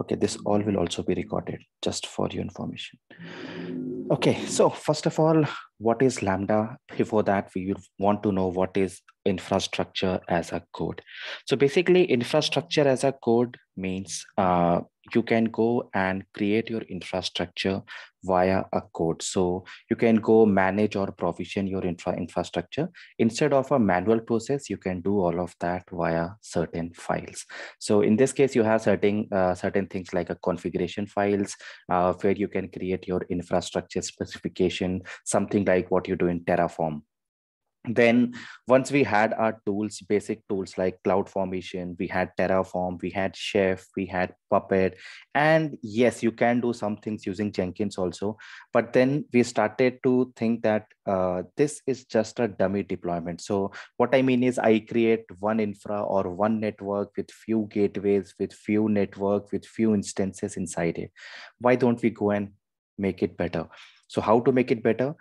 Okay, this all will also be recorded just for your information. Okay, so first of all, what is Lambda? Before that, we would want to know what is infrastructure as a code. So basically, infrastructure as a code means uh, you can go and create your infrastructure via a code. So you can go manage or provision your infra infrastructure. Instead of a manual process, you can do all of that via certain files. So in this case, you have certain, uh, certain things like a configuration files uh, where you can create your infrastructure specification, something like what you do in Terraform then once we had our tools basic tools like cloud formation we had terraform we had chef we had puppet and yes you can do some things using jenkins also. But then we started to think that uh, this is just a dummy deployment. So what i mean is i create one infra or one network with few gateways with few network with few instances inside it. Why don't we go and make it better? So how to make it better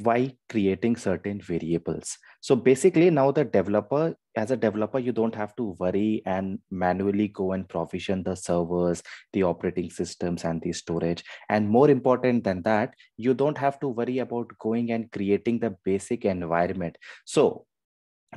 by creating certain variables. So basically now the developer, as a developer, you don't have to worry and manually go and provision the servers, the operating systems and the storage. And more important than that, you don't have to worry about going and creating the basic environment. So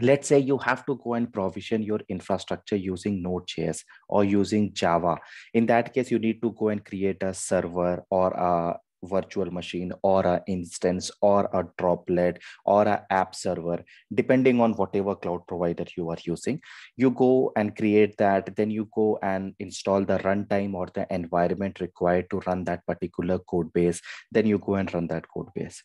let's say you have to go and provision your infrastructure using node.js or using java in that case you need to go and create a server or a virtual machine or an instance or a droplet or an app server depending on whatever cloud provider you are using you go and create that. Then you go and install the runtime or the environment required to run that particular code base. Then you go and run that code base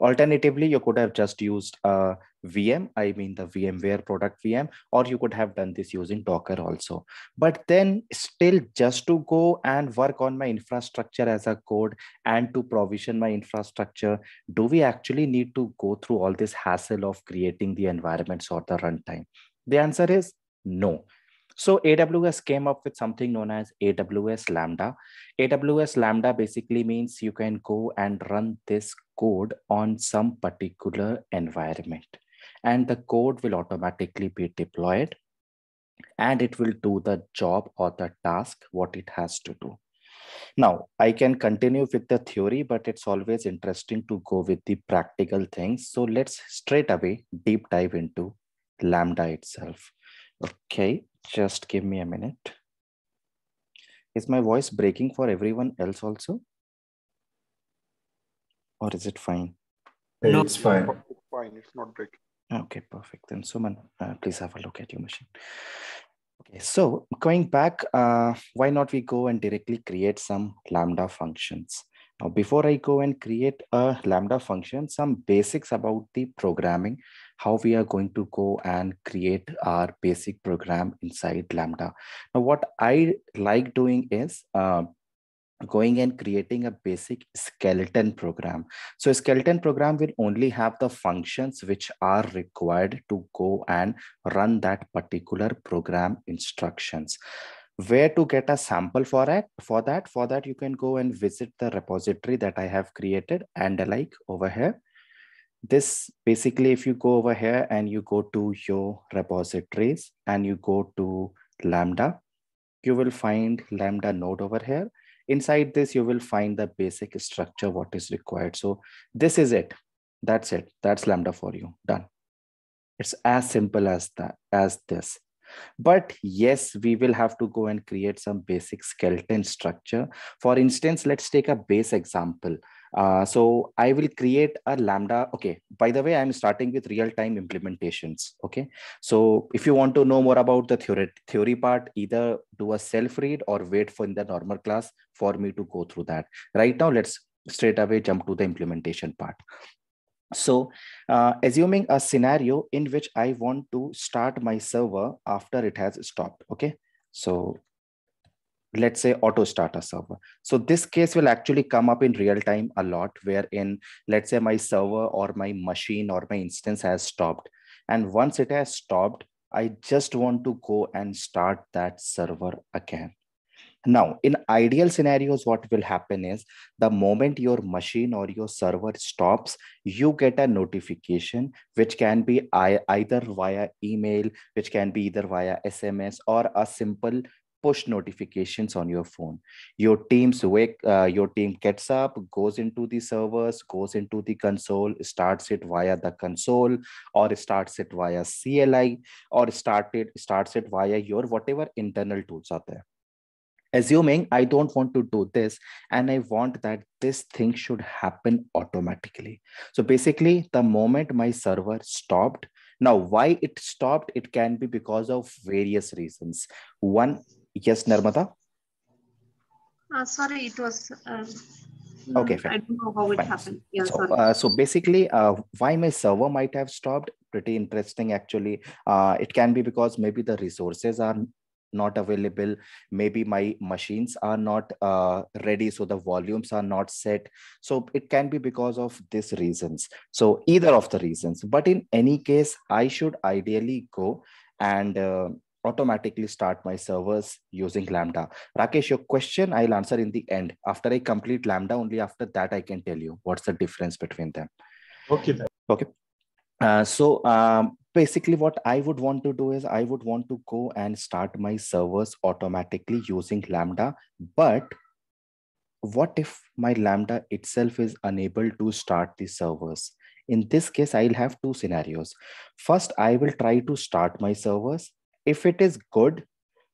Alternatively, you could have just used uh, a VM, I mean the VMware product VM, or you could have done this using Docker also. But then still just to go and work on my infrastructure as a code and to provision my infrastructure, do we actually need to go through all this hassle of creating the environments or the runtime? The answer is no. So AWS came up with something known as AWS Lambda. AWS Lambda basically means you can go and run this code on some particular environment and the code will automatically be deployed and it will do the job or the task what it has to do. Now, I can continue with the theory, but it's always interesting to go with the practical things. So let's straight away deep dive into Lambda itself. Okay, just give me a minute. Is my voice breaking for everyone else also? Or is it fine? No, it's fine. It's fine. It's not breaking. Okay, perfect. Then Suman, uh, please have a look at your machine. Okay, so going back, uh, why not we go and directly create some Lambda functions? Now, before I go and create a Lambda function, some basics about the programming how we are going to go and create our basic program inside Lambda. Now, what I like doing is uh, going and creating a basic skeleton program. So skeleton program will only have the functions which are required to go and run that particular program instructions. Where to get a sample for it for that? For that you can go and visit the repository that i have created and like over here. This basically if you go over here and you go to your repositories and you go to lambda you will find lambda node over here inside this you will find the basic structure what is required. So this is it. That's it. That's lambda for you. Done. It's as simple as that as this. But yes we will have to go and create some basic skeleton structure. For instance let's take a base example uh, so I will create a Lambda. Okay, by the way, I'm starting with real-time implementations. Okay, so if you want to know more about the theory, theory part, either do a self-read or wait for in the normal class for me to go through that. Right now, let's straight away jump to the implementation part. So uh, assuming a scenario in which I want to start my server after it has stopped. Okay, so let's say auto starter server. So this case will actually come up in real time a lot wherein let's say my server or my machine or my instance has stopped. And once it has stopped, I just want to go and start that server again. Now, in ideal scenarios, what will happen is the moment your machine or your server stops, you get a notification, which can be either via email, which can be either via SMS or a simple push notifications on your phone. Your team's wake, uh, your team gets up, goes into the servers, goes into the console, starts it via the console, or starts it via CLI, or start it, starts it via your whatever internal tools are there. Assuming I don't want to do this, and I want that this thing should happen automatically. So basically, the moment my server stopped, now why it stopped, it can be because of various reasons. One, Yes, Narmada? Uh, sorry, it was. Uh, okay, fine. I don't know how it fine. happened. Yeah, so. Uh, so basically, uh, why my server might have stopped, pretty interesting actually. Uh, it can be because maybe the resources are not available maybe my machines are not uh, ready so the volumes are not set so it can be because of these reasons so either of the reasons but in any case i should ideally go and uh, automatically start my servers using Lambda. Rakesh, your question I'll answer in the end. After I complete Lambda, only after that I can tell you what's the difference between them. Okay. Okay. Uh, so um, basically what I would want to do is I would want to go and start my servers automatically using Lambda. But what if my Lambda itself is unable to start the servers? In this case, I'll have two scenarios. First, I will try to start my servers if it is good,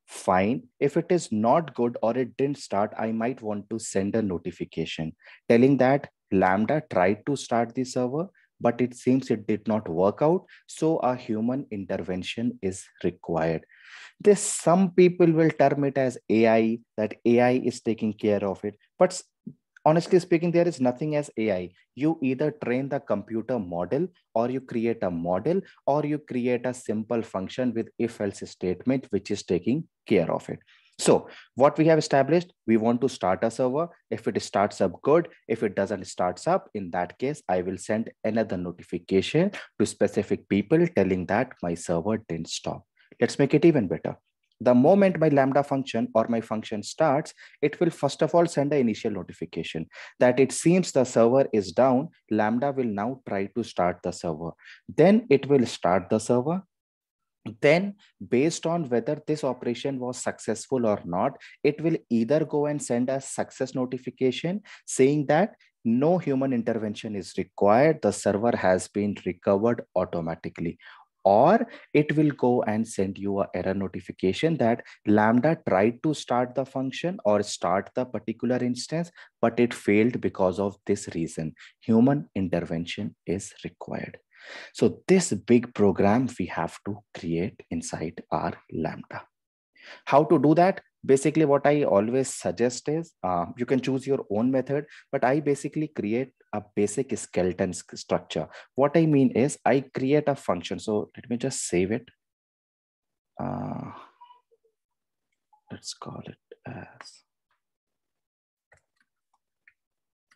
fine. If it is not good or it didn't start, I might want to send a notification telling that Lambda tried to start the server, but it seems it did not work out. So a human intervention is required. This some people will term it as AI, that AI is taking care of it. But honestly speaking, there is nothing as AI. You either train the computer model or you create a model or you create a simple function with if else statement, which is taking care of it. So what we have established, we want to start a server. If it starts up good, if it doesn't starts up, in that case, I will send another notification to specific people telling that my server didn't stop. Let's make it even better the moment my Lambda function or my function starts, it will first of all send an initial notification that it seems the server is down. Lambda will now try to start the server. Then it will start the server. Then based on whether this operation was successful or not, it will either go and send a success notification saying that no human intervention is required. The server has been recovered automatically or it will go and send you a error notification that lambda tried to start the function or start the particular instance but it failed because of this reason. Human intervention is required. So this big program we have to create inside our lambda. How to do that basically what i always suggest is uh, you can choose your own method but i basically create a basic skeleton structure. What i mean is i create a function. So let me just save it. Uh, let's call it as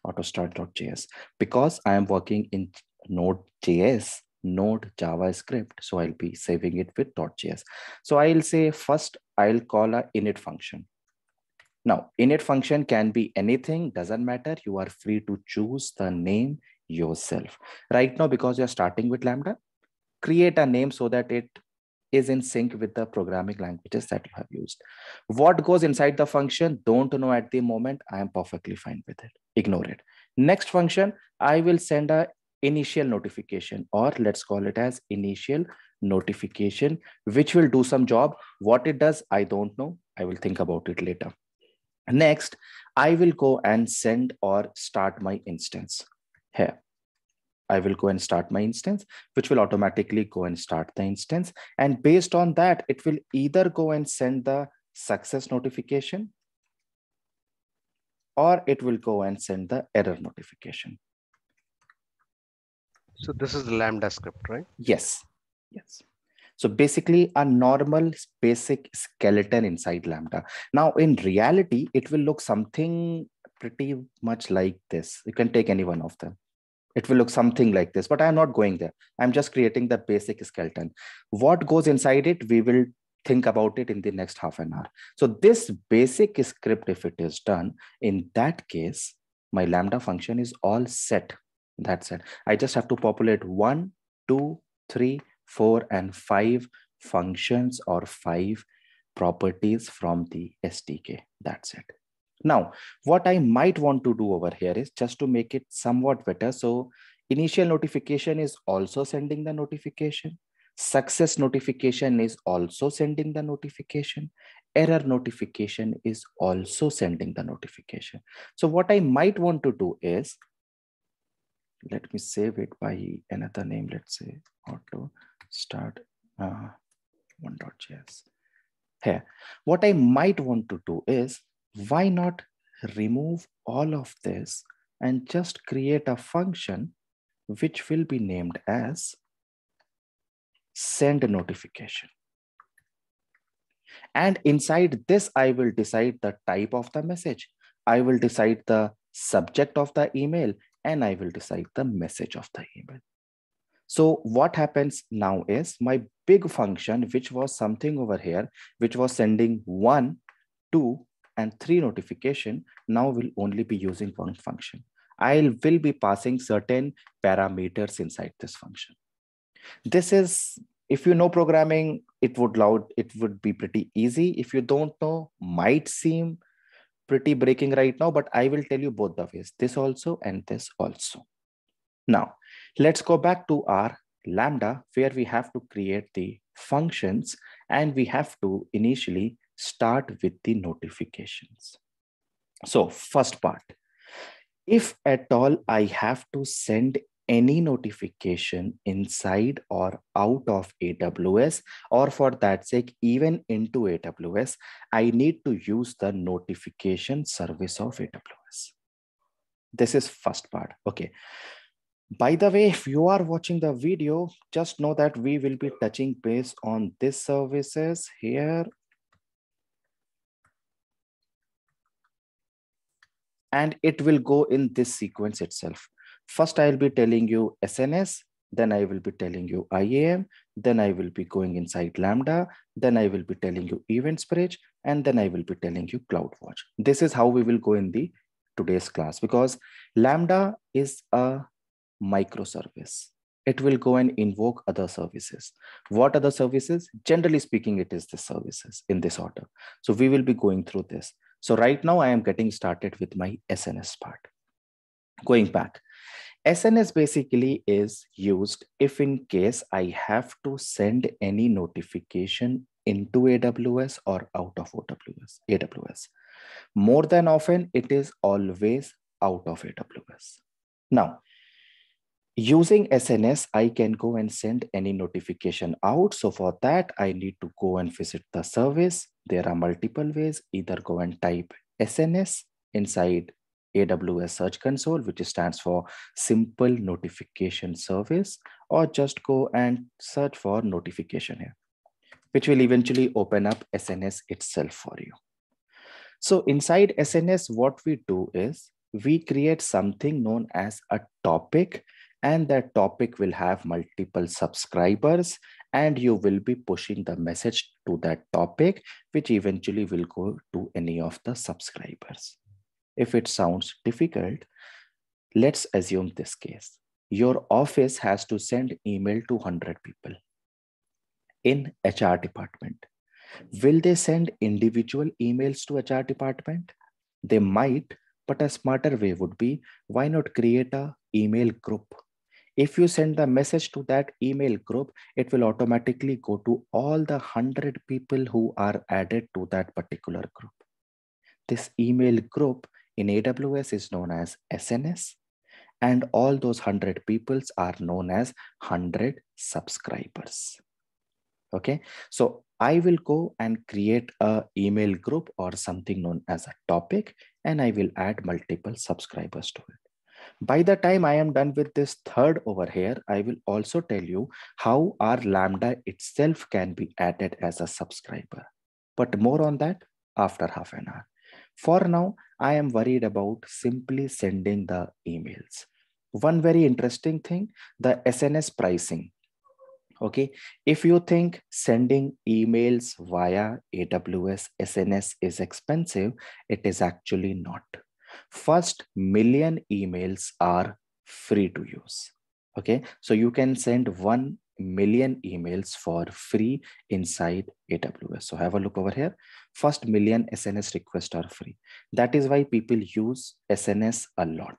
autostart.js because i am working in node.js node javascript so i'll be saving it with .js so i'll say first i'll call a init function. Now init function can be anything doesn't matter. You are free to choose the name yourself. Right now because you're starting with lambda create a name so that it is in sync with the programming languages that you have used. What goes inside the function don't know at the moment. I am perfectly fine with it. Ignore it. Next function i will send a initial notification or let's call it as initial notification which will do some job what it does i don't know i will think about it later next i will go and send or start my instance here I will go and start my instance, which will automatically go and start the instance. And based on that, it will either go and send the success notification or it will go and send the error notification. So this is the Lambda script, right? Yes. Yes. So basically a normal basic skeleton inside Lambda. Now in reality, it will look something pretty much like this. You can take any one of them. It will look something like this, but I'm not going there. I'm just creating the basic skeleton. What goes inside it, we will think about it in the next half an hour. So this basic script, if it is done, in that case, my Lambda function is all set that's it. I just have to populate one, two, three, four, and five functions or five properties from the SDK. That's it. Now, what I might want to do over here is just to make it somewhat better. So initial notification is also sending the notification. Success notification is also sending the notification. Error notification is also sending the notification. So what I might want to do is, let me save it by another name. Let's say auto start uh, one.js. Here, what I might want to do is why not remove all of this and just create a function which will be named as send notification. And inside this, I will decide the type of the message. I will decide the subject of the email and I will decide the message of the email. So what happens now is my big function, which was something over here, which was sending one, two, and three notification, now will only be using one function. I will be passing certain parameters inside this function. This is, if you know programming, it would loud, it would be pretty easy. If you don't know, might seem pretty breaking right now, but I will tell you both the ways, this also and this also. Now, let's go back to our Lambda where we have to create the functions and we have to initially start with the notifications. So first part, if at all I have to send any notification inside or out of AWS, or for that sake, even into AWS, I need to use the notification service of AWS. This is first part. Okay. By the way, if you are watching the video, just know that we will be touching base on these services here. And it will go in this sequence itself. First, I'll be telling you SNS, then I will be telling you IAM, then I will be going inside Lambda, then I will be telling you Events Bridge, and then I will be telling you CloudWatch. This is how we will go in the today's class because Lambda is a microservice. It will go and invoke other services. What other services? Generally speaking, it is the services in this order. So we will be going through this. So right now I am getting started with my SNS part. Going back, SNS basically is used if in case I have to send any notification into AWS or out of AWS. AWS. More than often, it is always out of AWS. Now, Using SNS, I can go and send any notification out. So for that, I need to go and visit the service. There are multiple ways, either go and type SNS inside AWS Search Console, which stands for Simple Notification Service, or just go and search for notification here, which will eventually open up SNS itself for you. So inside SNS, what we do is we create something known as a topic and that topic will have multiple subscribers and you will be pushing the message to that topic which eventually will go to any of the subscribers if it sounds difficult let's assume this case. Your office has to send email to 100 people in hr department. Will they send individual emails to hr department? They might but a smarter way would be why not create a email group? If you send the message to that email group, it will automatically go to all the 100 people who are added to that particular group. This email group in AWS is known as SNS, and all those 100 peoples are known as 100 subscribers. Okay, so I will go and create a email group or something known as a topic, and I will add multiple subscribers to it. By the time I am done with this third over here, I will also tell you how our Lambda itself can be added as a subscriber. But more on that after half an hour. For now, I am worried about simply sending the emails. One very interesting thing, the SNS pricing. Okay, if you think sending emails via AWS SNS is expensive, it is actually not first million emails are free to use okay so you can send one million emails for free inside AWS. So have a look over here. First million SNS requests are free. That is why people use SNS a lot.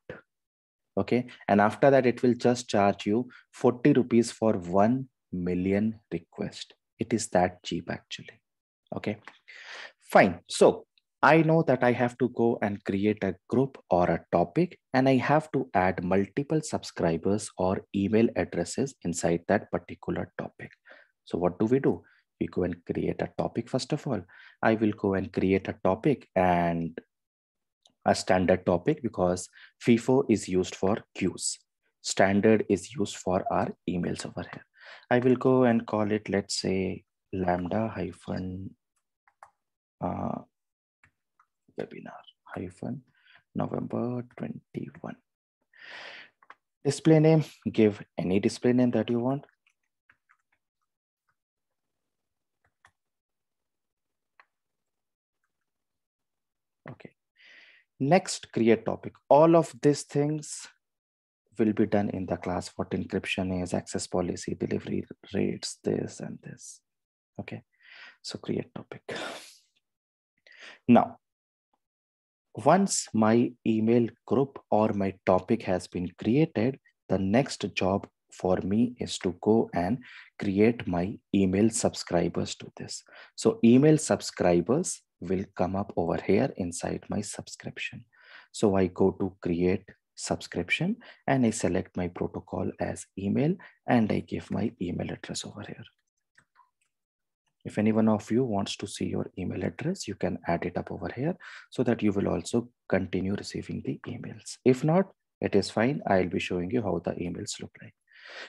Okay. And after that, it will just charge you 40 rupees for 1 million request. It is that cheap actually. Okay. Fine. So I know that I have to go and create a group or a topic, and I have to add multiple subscribers or email addresses inside that particular topic. So what do we do? We go and create a topic first of all. I will go and create a topic and a standard topic because FIFO is used for queues. Standard is used for our emails over here. I will go and call it, let's say, lambda hyphen uh, webinar hyphen November 21. Display name, give any display name that you want. Okay. Next, create topic. All of these things will be done in the class. What encryption is, access policy, delivery rates, this and this. Okay. So create topic. Now, once my email group or my topic has been created, the next job for me is to go and create my email subscribers to this. So email subscribers will come up over here inside my subscription. So I go to create subscription and I select my protocol as email and I give my email address over here. If any one of you wants to see your email address, you can add it up over here so that you will also continue receiving the emails. If not, it is fine. I'll be showing you how the emails look like.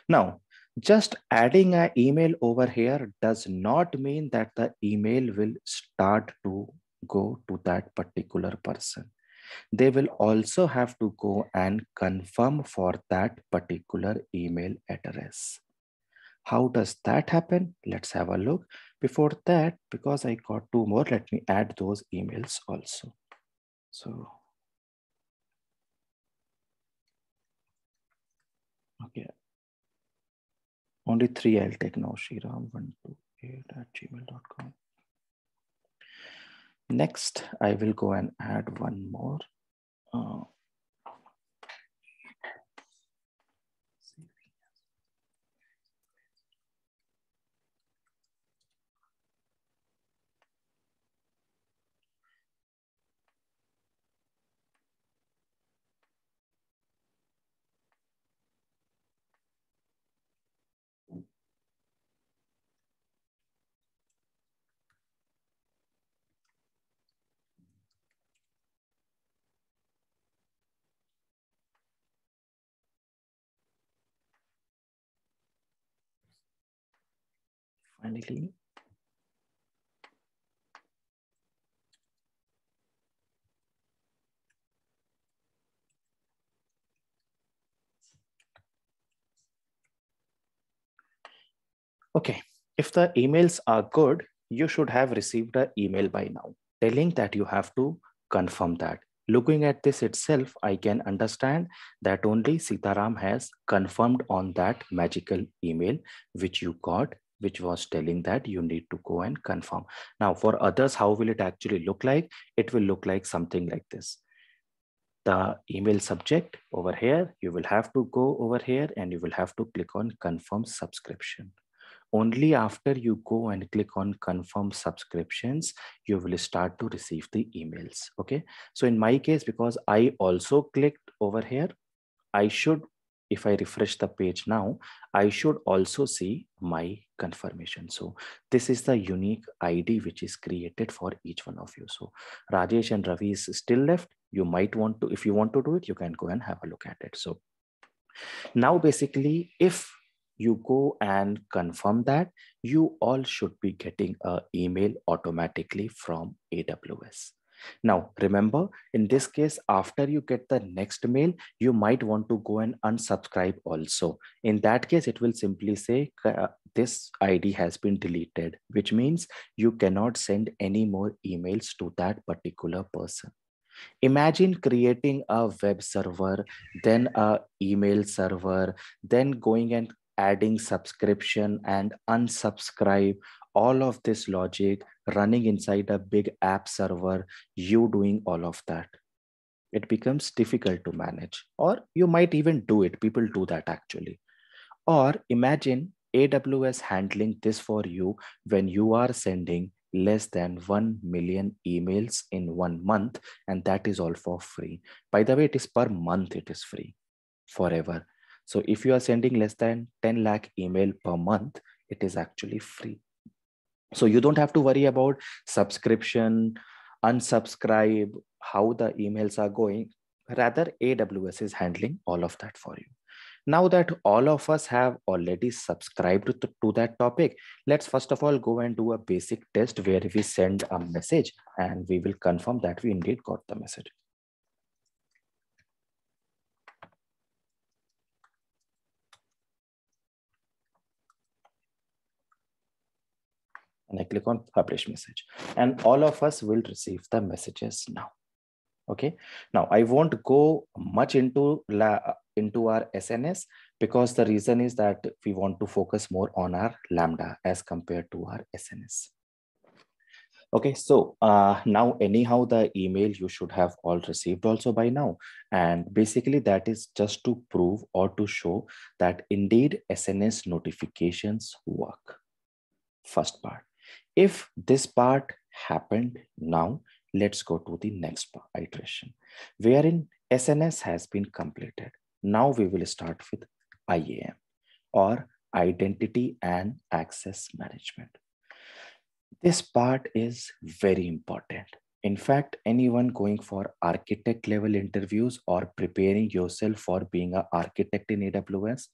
Now, just adding an email over here does not mean that the email will start to go to that particular person. They will also have to go and confirm for that particular email address. How does that happen? Let's have a look. Before that, because I got two more, let me add those emails also. So, okay. Only three I'll take now, Shriram128 at gmail.com. Next, I will go and add one more. Uh, finally Okay, if the emails are good, you should have received an email by now telling that you have to confirm that. Looking at this itself, I can understand that only Sitaram has confirmed on that magical email which you got which was telling that you need to go and confirm. Now for others, how will it actually look like? It will look like something like this. The email subject over here, you will have to go over here and you will have to click on confirm subscription. Only after you go and click on confirm subscriptions, you will start to receive the emails. Okay. So in my case, because I also clicked over here, I should if I refresh the page now, I should also see my confirmation. So this is the unique ID which is created for each one of you. So Rajesh and Ravi is still left. You might want to, if you want to do it, you can go and have a look at it. So now basically, if you go and confirm that, you all should be getting an email automatically from AWS. Now, remember, in this case, after you get the next mail, you might want to go and unsubscribe also. In that case, it will simply say uh, this ID has been deleted, which means you cannot send any more emails to that particular person. Imagine creating a web server, then a email server, then going and adding subscription and unsubscribe, all of this logic running inside a big app server, you doing all of that. It becomes difficult to manage, or you might even do it. People do that actually. Or imagine AWS handling this for you when you are sending less than 1 million emails in one month, and that is all for free. By the way, it is per month, it is free forever. So if you are sending less than 10 lakh email per month, it is actually free. So you don't have to worry about subscription, unsubscribe, how the emails are going. Rather, AWS is handling all of that for you. Now that all of us have already subscribed to, to that topic, let's first of all go and do a basic test where we send a message and we will confirm that we indeed got the message. And I click on publish message and all of us will receive the messages now. Okay, now I won't go much into, la, into our SNS because the reason is that we want to focus more on our Lambda as compared to our SNS. Okay, so uh, now anyhow, the email you should have all received also by now. And basically that is just to prove or to show that indeed SNS notifications work. First part. If this part happened now, let's go to the next iteration, wherein SNS has been completed. Now we will start with IAM or Identity and Access Management. This part is very important. In fact, anyone going for architect level interviews or preparing yourself for being an architect in AWS,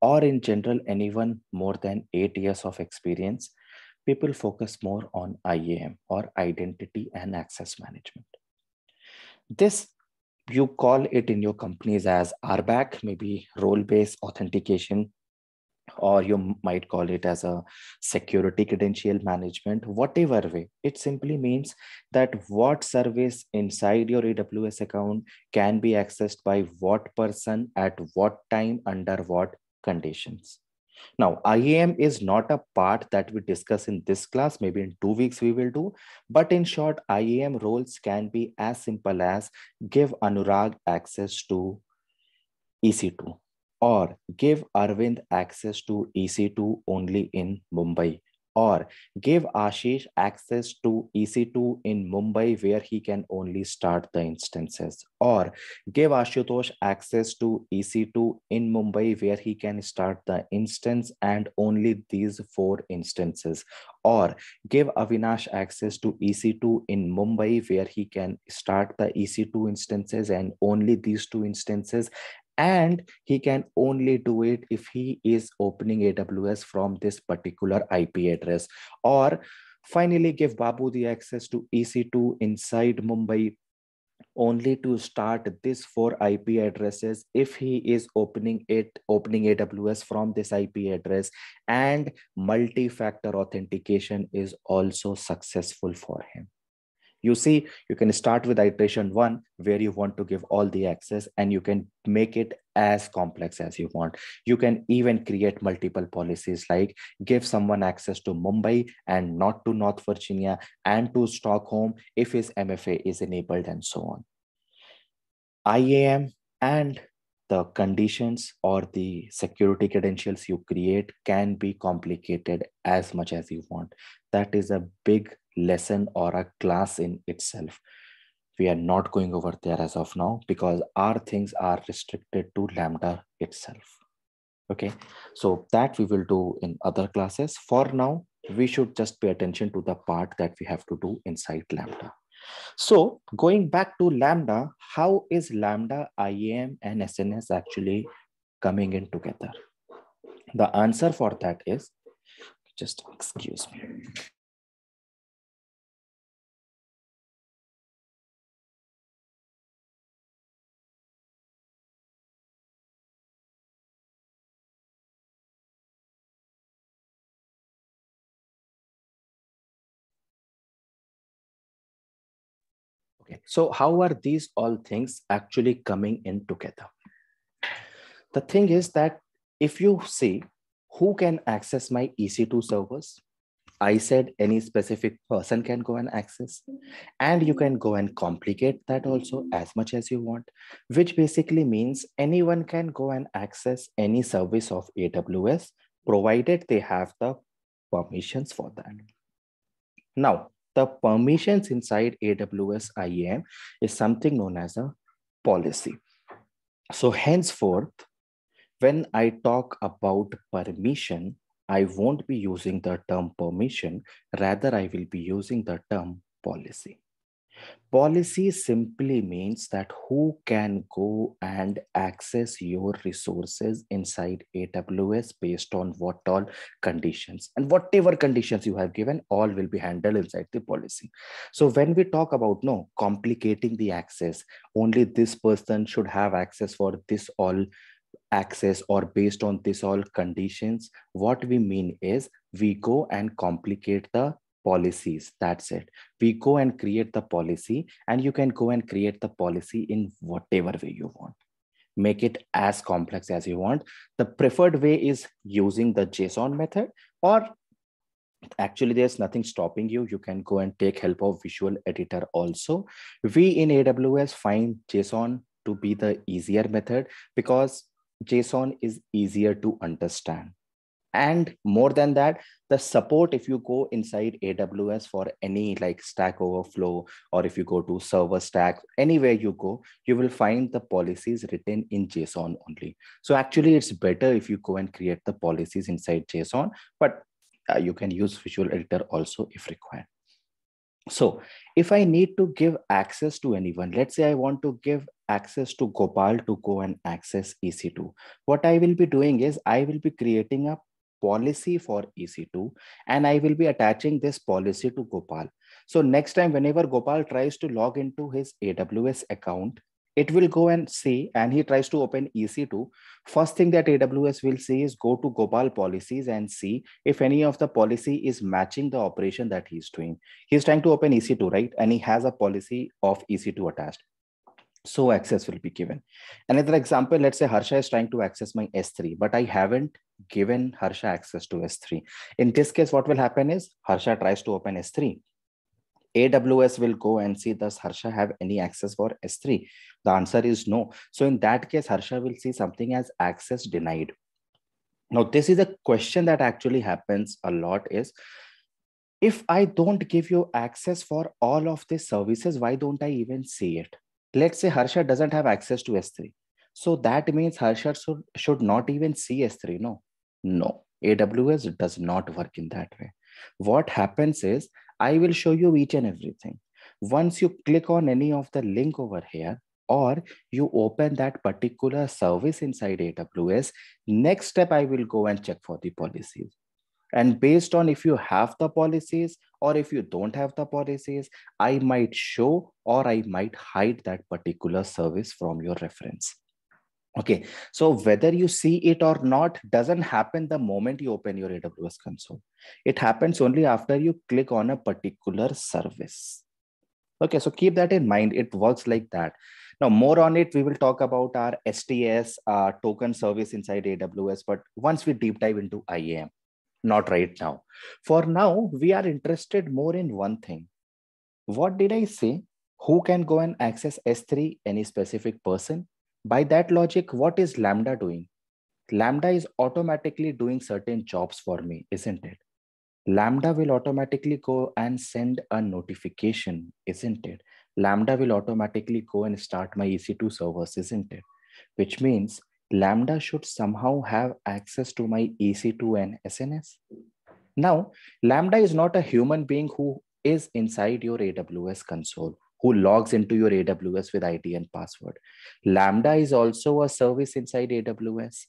or in general, anyone more than eight years of experience, people focus more on IAM or identity and access management. This you call it in your companies as RBAC, maybe role-based authentication, or you might call it as a security credential management, whatever way. It simply means that what service inside your AWS account can be accessed by what person at what time under what conditions. Now, IAM is not a part that we discuss in this class. Maybe in two weeks we will do. But in short, IAM roles can be as simple as give Anurag access to EC2 or give Arvind access to EC2 only in Mumbai or give Ashish access to EC2 in Mumbai where he can only start the instances or give Ashutosh access to EC2 in Mumbai where he can start the instance and only these four instances or give Avinash access to EC2 in Mumbai where he can start the EC2 instances and only these two instances and he can only do it if he is opening aws from this particular ip address. Or finally give babu the access to ec2 inside mumbai only to start this four ip addresses if he is opening it opening aws from this ip address. And multi-factor authentication is also successful for him you see, you can start with iteration one where you want to give all the access and you can make it as complex as you want. You can even create multiple policies like give someone access to Mumbai and not to North Virginia and to Stockholm if his MFA is enabled and so on. IAM and the conditions or the security credentials you create can be complicated as much as you want. That is a big lesson or a class in itself. We are not going over there as of now because our things are restricted to Lambda itself. Okay, so that we will do in other classes. For now, we should just pay attention to the part that we have to do inside Lambda. So going back to Lambda, how is Lambda, IAM, and SNS actually coming in together? The answer for that is, just excuse me. Okay, so how are these all things actually coming in together? The thing is that if you see who can access my EC2 servers? I said any specific person can go and access. And you can go and complicate that also as much as you want, which basically means anyone can go and access any service of AWS, provided they have the permissions for that. Now, the permissions inside AWS IAM is something known as a policy. So henceforth, when I talk about permission, I won't be using the term permission, rather I will be using the term policy. Policy simply means that who can go and access your resources inside AWS based on what all conditions and whatever conditions you have given, all will be handled inside the policy. So when we talk about no complicating the access, only this person should have access for this all access or based on this all conditions what we mean is we go and complicate the policies. That's it. We go and create the policy and you can go and create the policy in whatever way you want. Make it as complex as you want. The preferred way is using the json method or actually there's nothing stopping you. You can go and take help of visual editor also. We in aws find json to be the easier method because JSON is easier to understand. And more than that, the support, if you go inside AWS for any like Stack Overflow, or if you go to Server Stack, anywhere you go, you will find the policies written in JSON only. So actually, it's better if you go and create the policies inside JSON, but uh, you can use Visual Editor also if required. So if I need to give access to anyone, let's say I want to give access to Gopal to go and access EC2. What I will be doing is I will be creating a policy for EC2 and I will be attaching this policy to Gopal. So next time, whenever Gopal tries to log into his AWS account, it will go and see and he tries to open ec2 first thing that aws will see is go to gopal policies and see if any of the policy is matching the operation that he's doing. He's trying to open ec2 right? And he has a policy of ec2 attached so access will be given another example let's say harsha is trying to access my s3 but i haven't given harsha access to s3 in this case what will happen is harsha tries to open s3 AWS will go and see does Harsha have any access for S3? The answer is no. So in that case, Harsha will see something as access denied. Now, this is a question that actually happens a lot is, if I don't give you access for all of these services, why don't I even see it? Let's say Harsha doesn't have access to S3. So that means Harsha should, should not even see S3, no? No, AWS does not work in that way. What happens is I will show you each and everything. Once you click on any of the link over here, or you open that particular service inside AWS, next step I will go and check for the policies. And based on if you have the policies or if you don't have the policies, I might show or I might hide that particular service from your reference. Okay, so whether you see it or not doesn't happen the moment you open your AWS console. It happens only after you click on a particular service. Okay, so keep that in mind. It works like that. Now, more on it, we will talk about our STS uh, token service inside AWS, but once we deep dive into IAM, not right now. For now, we are interested more in one thing. What did I say? Who can go and access S3, any specific person? by that logic, what is Lambda doing? Lambda is automatically doing certain jobs for me, isn't it? Lambda will automatically go and send a notification, isn't it? Lambda will automatically go and start my EC2 servers, isn't it? Which means Lambda should somehow have access to my EC2 and SNS. Now, Lambda is not a human being who is inside your AWS console who logs into your AWS with ID and password. Lambda is also a service inside AWS.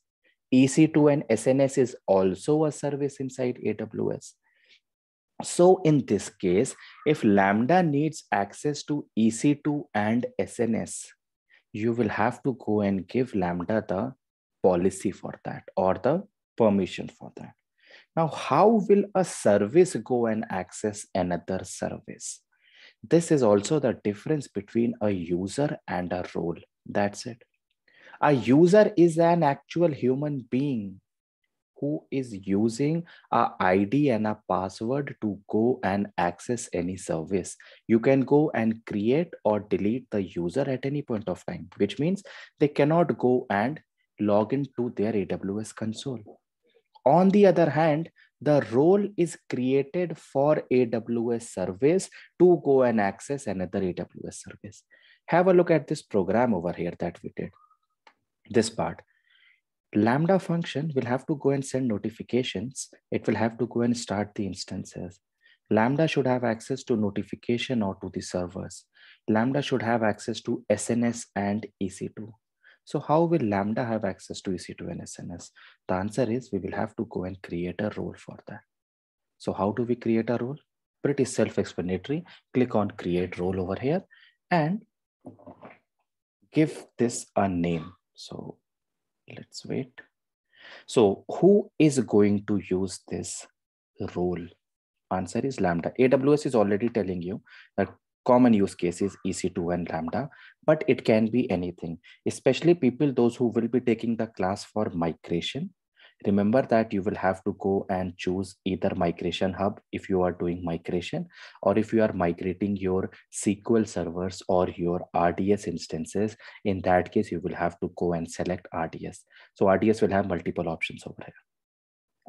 EC2 and SNS is also a service inside AWS. So in this case, if Lambda needs access to EC2 and SNS, you will have to go and give Lambda the policy for that or the permission for that. Now, how will a service go and access another service? This is also the difference between a user and a role. That's it. A user is an actual human being. Who is using a ID and a password to go and access any service. You can go and create or delete the user at any point of time, which means they cannot go and log into their AWS console. On the other hand, the role is created for AWS service to go and access another AWS service. Have a look at this program over here that we did. This part. Lambda function will have to go and send notifications. It will have to go and start the instances. Lambda should have access to notification or to the servers. Lambda should have access to SNS and EC2. So how will Lambda have access to EC2 and SNS? The answer is we will have to go and create a role for that. So how do we create a role? Pretty self-explanatory. Click on create role over here and give this a name. So let's wait. So who is going to use this role? Answer is Lambda. AWS is already telling you that common use cases EC2 and Lambda, but it can be anything, especially people, those who will be taking the class for migration. Remember that you will have to go and choose either migration hub if you are doing migration, or if you are migrating your SQL servers or your RDS instances, in that case, you will have to go and select RDS. So RDS will have multiple options over here.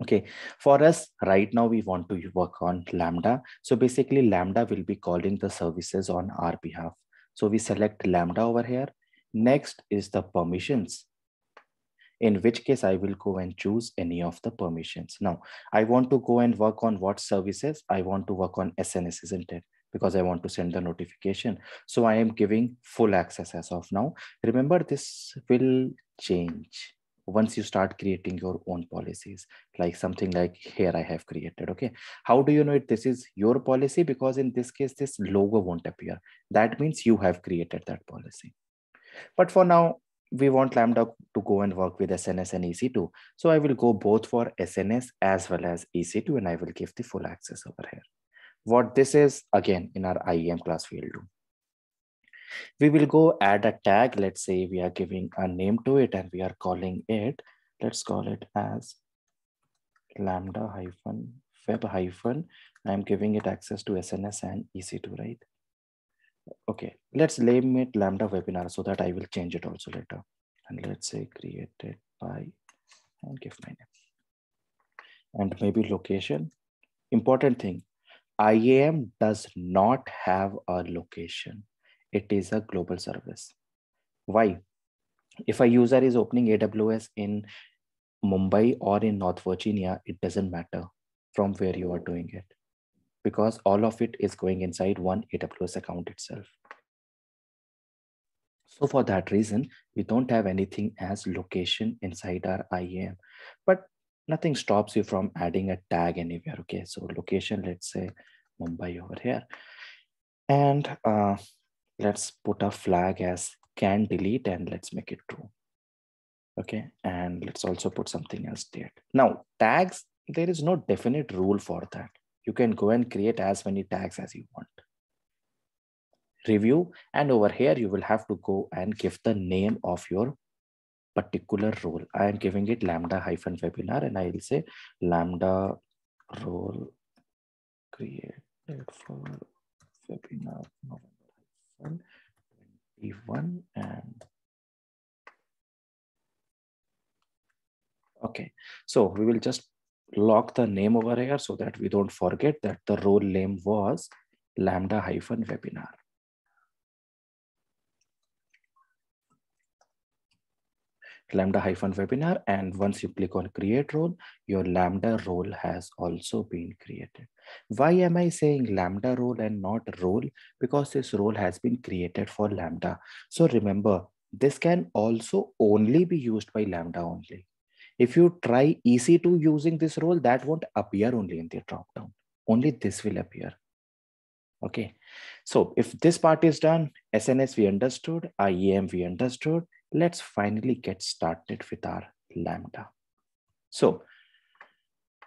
Okay, for us right now, we want to work on Lambda. So basically Lambda will be calling the services on our behalf. So we select Lambda over here. Next is the permissions, in which case I will go and choose any of the permissions. Now, I want to go and work on what services? I want to work on SNS, isn't it? Because I want to send the notification. So I am giving full access as of now. Remember, this will change once you start creating your own policies like something like here i have created okay how do you know it this is your policy because in this case this logo won't appear that means you have created that policy but for now we want lambda to go and work with sns and ec2 so i will go both for sns as well as ec2 and i will give the full access over here what this is again in our IAM class we'll do we will go add a tag. Let's say we are giving a name to it and we are calling it, let's call it as lambda hyphen web hyphen. I'm giving it access to SNS and EC2, right? Okay, let's name it lambda webinar so that I will change it also later. And let's say created by and give my name. And maybe location. Important thing, IAM does not have a location it is a global service. Why? If a user is opening AWS in Mumbai or in North Virginia, it doesn't matter from where you are doing it because all of it is going inside one AWS account itself. So for that reason, we don't have anything as location inside our IAM, but nothing stops you from adding a tag anywhere. Okay, so location, let's say Mumbai over here. And uh, let's put a flag as can delete and let's make it true. Okay, and let's also put something else there. Now, tags, there is no definite rule for that. You can go and create as many tags as you want. Review, and over here, you will have to go and give the name of your particular role. I am giving it lambda hyphen webinar, and I will say lambda role created for webinar November 21 and okay so we will just lock the name over here so that we don't forget that the role name was lambda hyphen webinar lambda hyphen webinar. And once you click on create role, your lambda role has also been created. Why am I saying lambda role and not role? Because this role has been created for lambda. So remember, this can also only be used by lambda only. If you try EC2 using this role, that won't appear only in the dropdown. Only this will appear. Okay, so if this part is done, SNS we understood, IAM we understood, let's finally get started with our lambda. So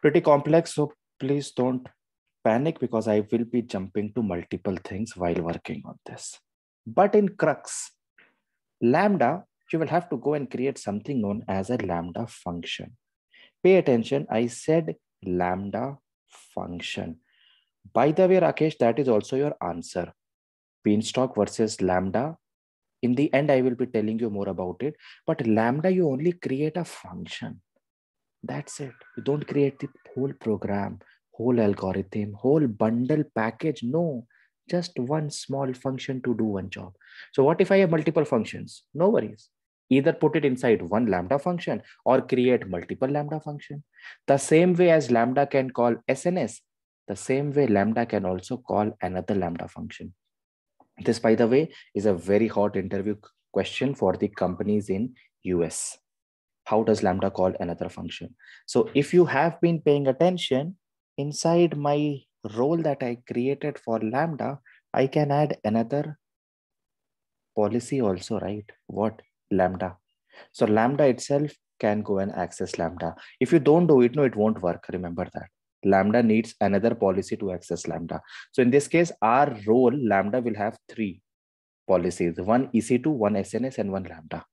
pretty complex, so please don't panic because I will be jumping to multiple things while working on this. But in Crux, lambda, you will have to go and create something known as a lambda function. Pay attention. I said lambda function. By the way, Rakesh, that is also your answer. Beanstalk versus lambda. In the end, I will be telling you more about it. But lambda, you only create a function. That's it. You don't create the whole program, whole algorithm, whole bundle package. No, just one small function to do one job. So what if I have multiple functions? No worries. Either put it inside one lambda function or create multiple lambda function. The same way as lambda can call SNS, the same way lambda can also call another lambda function. This, by the way, is a very hot interview question for the companies in US. How does lambda call another function? So if you have been paying attention, inside my role that I created for Lambda, I can add another policy also, right? What? Lambda. So Lambda itself can go and access Lambda. If you don't do it, no, it won't work. Remember that. Lambda needs another policy to access Lambda. So in this case, our role, Lambda will have three policies, one EC2, one SNS, and one Lambda.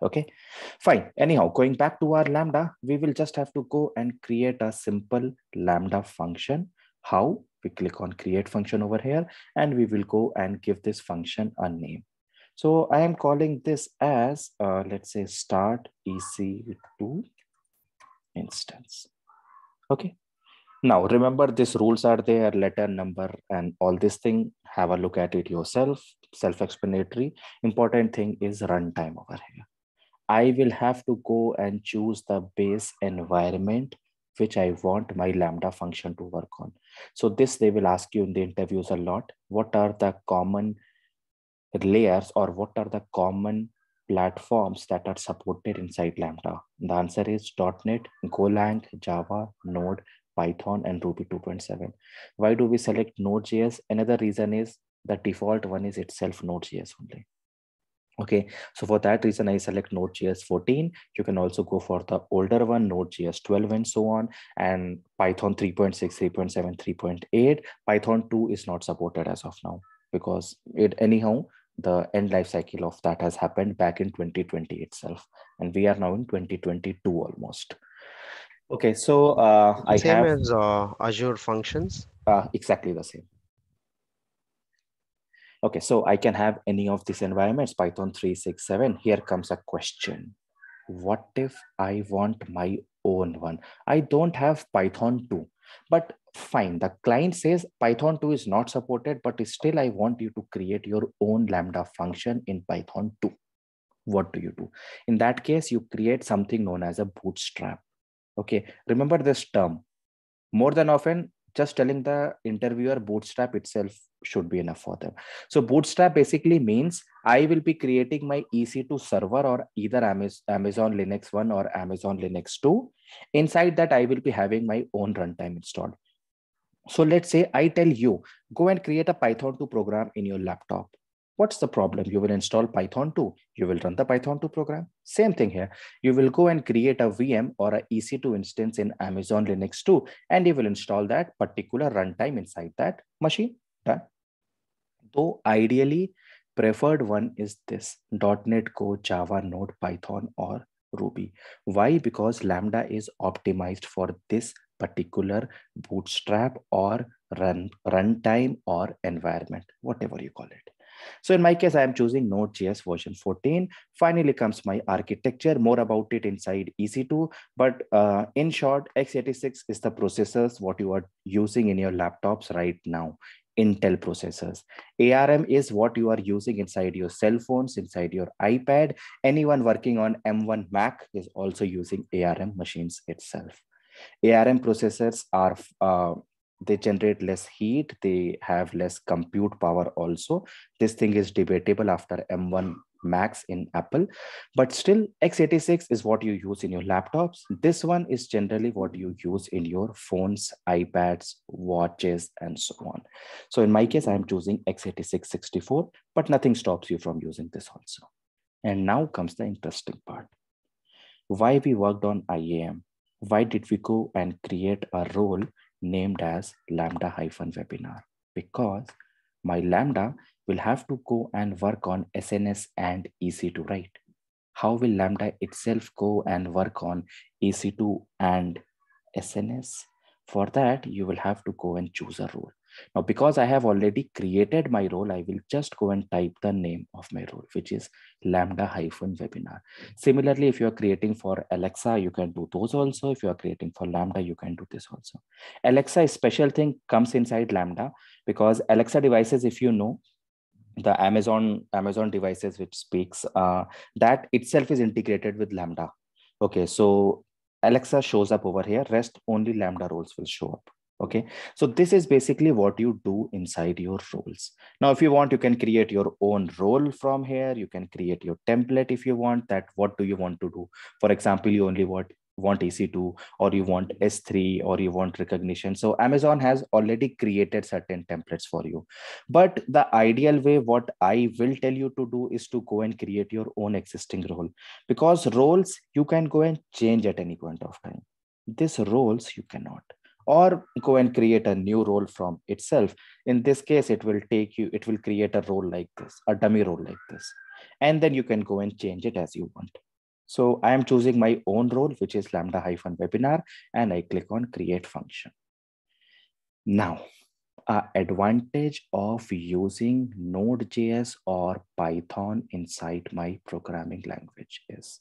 Okay, fine. Anyhow, going back to our Lambda, we will just have to go and create a simple Lambda function how? We click on create function over here and we will go and give this function a name. So I am calling this as, uh, let's say start EC2 instance. Okay. Now remember these rules are there, letter, number, and all this thing. Have a look at it yourself, self-explanatory. Important thing is runtime over here. I will have to go and choose the base environment which I want my Lambda function to work on. So this they will ask you in the interviews a lot. What are the common layers or what are the common platforms that are supported inside Lambda? The answer is .NET, Golang, Java, Node, Python, and Ruby 2.7. Why do we select Node.js? Another reason is the default one is itself Node.js only. Okay, so for that reason, I select Node.js 14. You can also go for the older one, Node.js 12 and so on, and Python 3.6, 3.7, 3.8. Python 2 is not supported as of now because it anyhow, the end life cycle of that has happened back in 2020 itself. And we are now in 2022 almost. Okay, so uh, I same have- as uh, Azure Functions. Uh, exactly the same. Okay, so I can have any of these environments, Python 367. Here comes a question. What if I want my own one? I don't have Python 2, but fine. The client says Python 2 is not supported, but still I want you to create your own Lambda function in Python 2. What do you do? In that case, you create something known as a bootstrap. Okay, remember this term. More than often, just telling the interviewer bootstrap itself should be enough for them. So bootstrap basically means I will be creating my EC2 server or either Amazon Linux 1 or Amazon Linux 2. Inside that, I will be having my own runtime installed. So let's say I tell you, go and create a Python 2 program in your laptop. What's the problem? You will install Python 2. You will run the Python 2 program. Same thing here. You will go and create a VM or a EC2 instance in Amazon Linux 2, and you will install that particular runtime inside that machine. Though ideally, preferred one is this .NET Go, Java, Node, Python, or Ruby. Why? Because Lambda is optimized for this particular bootstrap or run runtime or environment, whatever you call it. So in my case, I am choosing Node.js version 14. Finally comes my architecture, more about it inside EC2. But uh, in short, x86 is the processors what you are using in your laptops right now. Intel processors. ARM is what you are using inside your cell phones, inside your iPad. Anyone working on M1 Mac is also using ARM machines itself. ARM processors are uh, they generate less heat they have less compute power also. This thing is debatable after m1 max in apple. But still x86 is what you use in your laptops. This one is generally what you use in your phones ipads watches and so on. So in my case i am choosing x86 64 but nothing stops you from using this also. And now comes the interesting part. Why we worked on iam why did we go and create a role named as lambda hyphen webinar because my lambda will have to go and work on SNS and EC2, right? how will Lambda itself go and work on EC2 and SNS? For that, you will have to go and choose a role. Now, because I have already created my role, I will just go and type the name of my role, which is lambda hyphen webinar. Similarly, if you are creating for Alexa, you can do those also. If you are creating for Lambda, you can do this also. Alexa special thing comes inside Lambda because Alexa devices, if you know, the Amazon Amazon devices which speaks, uh, that itself is integrated with Lambda. Okay, so Alexa shows up over here, rest only Lambda roles will show up okay? So this is basically what you do inside your roles. Now if you want you can create your own role from here. You can create your template if you want that what do you want to do. For example you only want want ec2 or you want s3 or you want Rekognition. So amazon has already created certain templates for you. But the ideal way what i will tell you to do is to go and create your own existing role. Because roles you can go and change at any point of time. This roles you cannot or go and create a new role from itself. In this case, it will take you, it will create a role like this, a dummy role like this. And then you can go and change it as you want. So I am choosing my own role, which is lambda hyphen webinar, and I click on create function. Now, a advantage of using Node.js or Python inside my programming language is,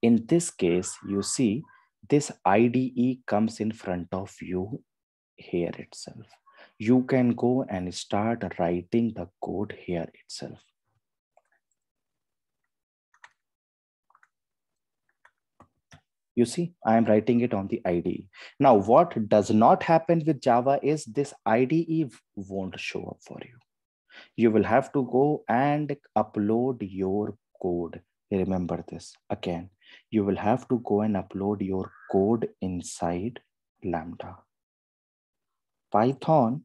in this case, you see this IDE comes in front of you here itself. You can go and start writing the code here itself. You see, I am writing it on the IDE. Now, what does not happen with Java is this IDE won't show up for you. You will have to go and upload your code. Remember this again you will have to go and upload your code inside Lambda. Python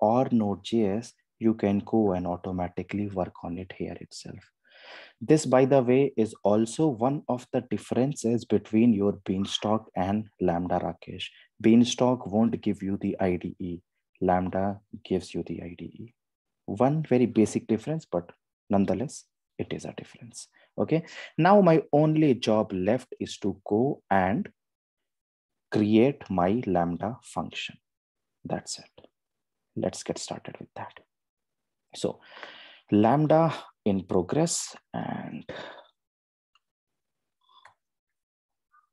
or Node.js, you can go and automatically work on it here itself. This, by the way, is also one of the differences between your Beanstalk and Lambda Rakesh. Beanstalk won't give you the IDE. Lambda gives you the IDE. One very basic difference, but nonetheless, it is a difference okay. Now my only job left is to go and create my lambda function. That's it. Let's get started with that. So lambda in progress and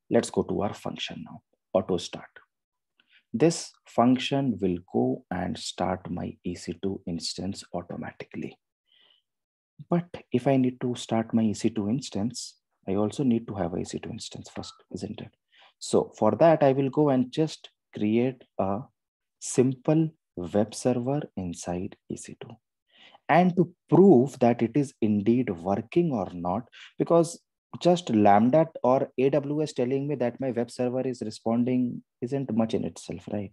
let's go to our function now auto start. This function will go and start my ec2 instance automatically but if I need to start my EC2 instance, I also need to have a EC2 instance first, isn't it? So for that, I will go and just create a simple web server inside EC2. And to prove that it is indeed working or not, because just Lambda or AWS telling me that my web server is responding isn't much in itself, right?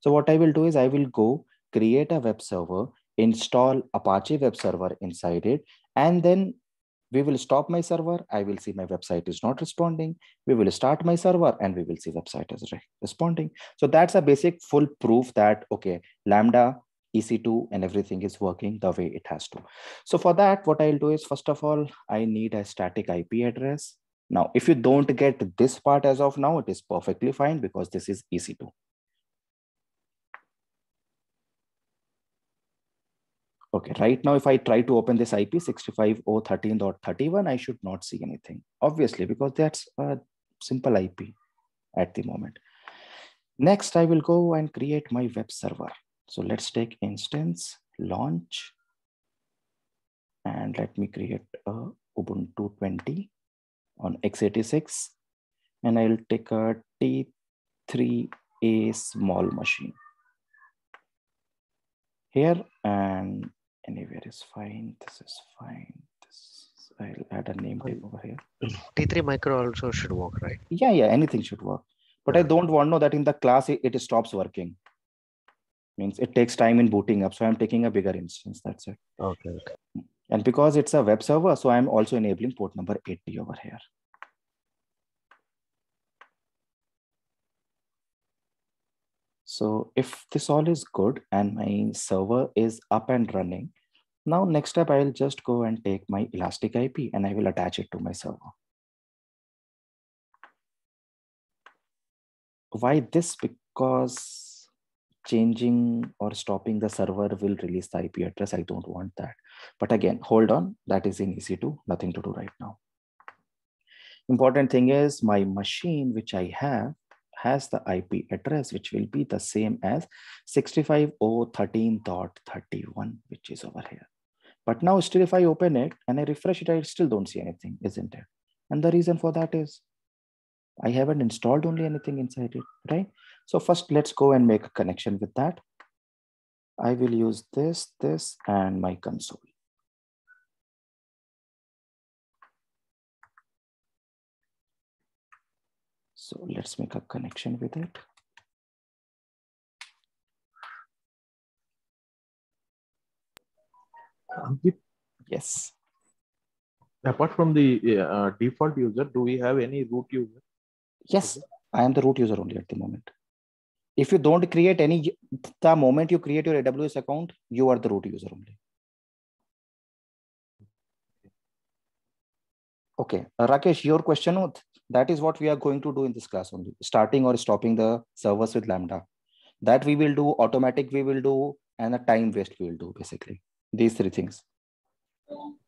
So what I will do is I will go create a web server install Apache web server inside it, and then we will stop my server. I will see my website is not responding. We will start my server and we will see the website is re responding. So that's a basic full proof that, okay, Lambda, EC2 and everything is working the way it has to. So for that, what I'll do is first of all, I need a static IP address. Now, if you don't get this part as of now, it is perfectly fine because this is EC2. Okay, right now, if I try to open this IP 65013.31, I should not see anything, obviously, because that's a simple IP at the moment. Next, I will go and create my web server. So let's take instance, launch, and let me create a Ubuntu 20 on x86, and I'll take a T3A small machine here and anywhere is fine. This is fine. This I'll add a name over here. T3 micro also should work, right? Yeah, yeah, anything should work. But I don't want to know that in the class it, it stops working. Means it takes time in booting up. So I'm taking a bigger instance. That's it. Okay. okay. And because it's a web server, so I'm also enabling port number 80 over here. So if this all is good and my server is up and running, Now, next step, I'll just go and take my Elastic IP and I will attach it to my server. Why this? Because changing or stopping the server will release the IP address. I don't want that. But again, hold on, that is in EC2, nothing to do right now. Important thing is my machine, which I have, has the IP address, which will be the same as 65013.31, which is over here. But now still if I open it and I refresh it, I still don't see anything, isn't it? And the reason for that is I haven't installed only anything inside it, right? So first let's go and make a connection with that. I will use this, this, and my console. So let's make a connection with it. Yes. Apart from the uh, default user, do we have any root user? Yes, I am the root user only at the moment. If you don't create any, the moment you create your AWS account, you are the root user only. Okay, uh, Rakesh, your question, that is what we are going to do in this class only, starting or stopping the servers with Lambda. That we will do, automatic we will do, and a time waste we will do, basically. These three things.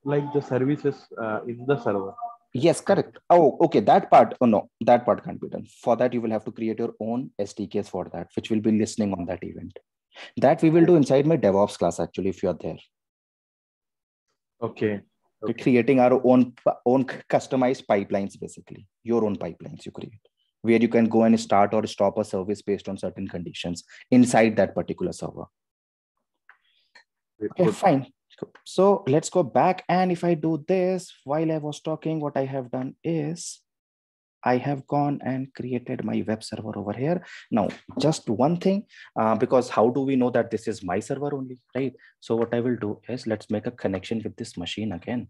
Like the services uh, in the server. Yes, correct. Oh, okay. That part, oh no, that part can't be done. For that, you will have to create your own SDKs for that, which will be listening on that event. That we will do inside my DevOps class, actually, if you're there. Okay. okay. Creating our own, own customized pipelines, basically, your own pipelines you create, where you can go and start or stop a service based on certain conditions inside that particular server. Okay, fine. So let's go back. And if I do this while I was talking, what I have done is I have gone and created my web server over here. Now, just one thing, uh, because how do we know that this is my server only, right? So what I will do is let's make a connection with this machine again.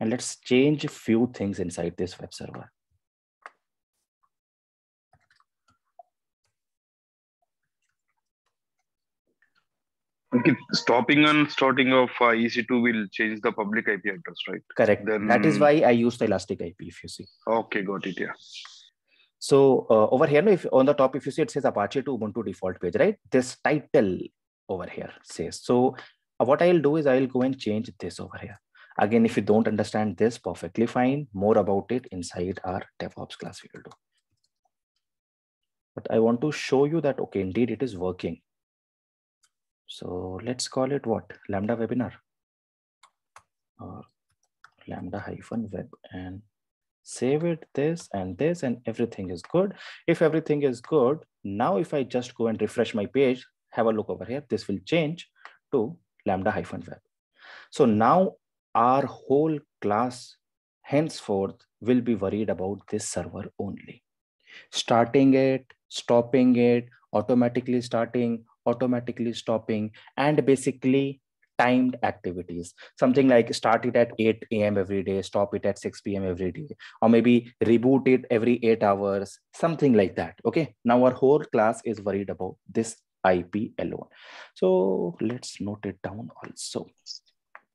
And let's change a few things inside this web server. Okay, stopping and starting of uh, EC2 will change the public IP address, right? Correct. Then... That is why I use the Elastic IP, if you see. Okay, got it, yeah. So uh, over here, if on the top, if you see, it says Apache2 Ubuntu default page, right? This title over here says. So uh, what I'll do is I'll go and change this over here. Again, if you don't understand this, perfectly fine. More about it inside our DevOps class we will do. But I want to show you that, okay, indeed it is working. So let's call it what? Lambda webinar or lambda hyphen web and save it this and this and everything is good. If everything is good, now if I just go and refresh my page, have a look over here, this will change to lambda hyphen web. So now our whole class henceforth will be worried about this server only. Starting it, stopping it, automatically starting, automatically stopping, and basically timed activities. Something like start it at 8 a.m. every day, stop it at 6 p.m. every day, or maybe reboot it every eight hours, something like that. Okay. Now our whole class is worried about this IP alone. So let's note it down also.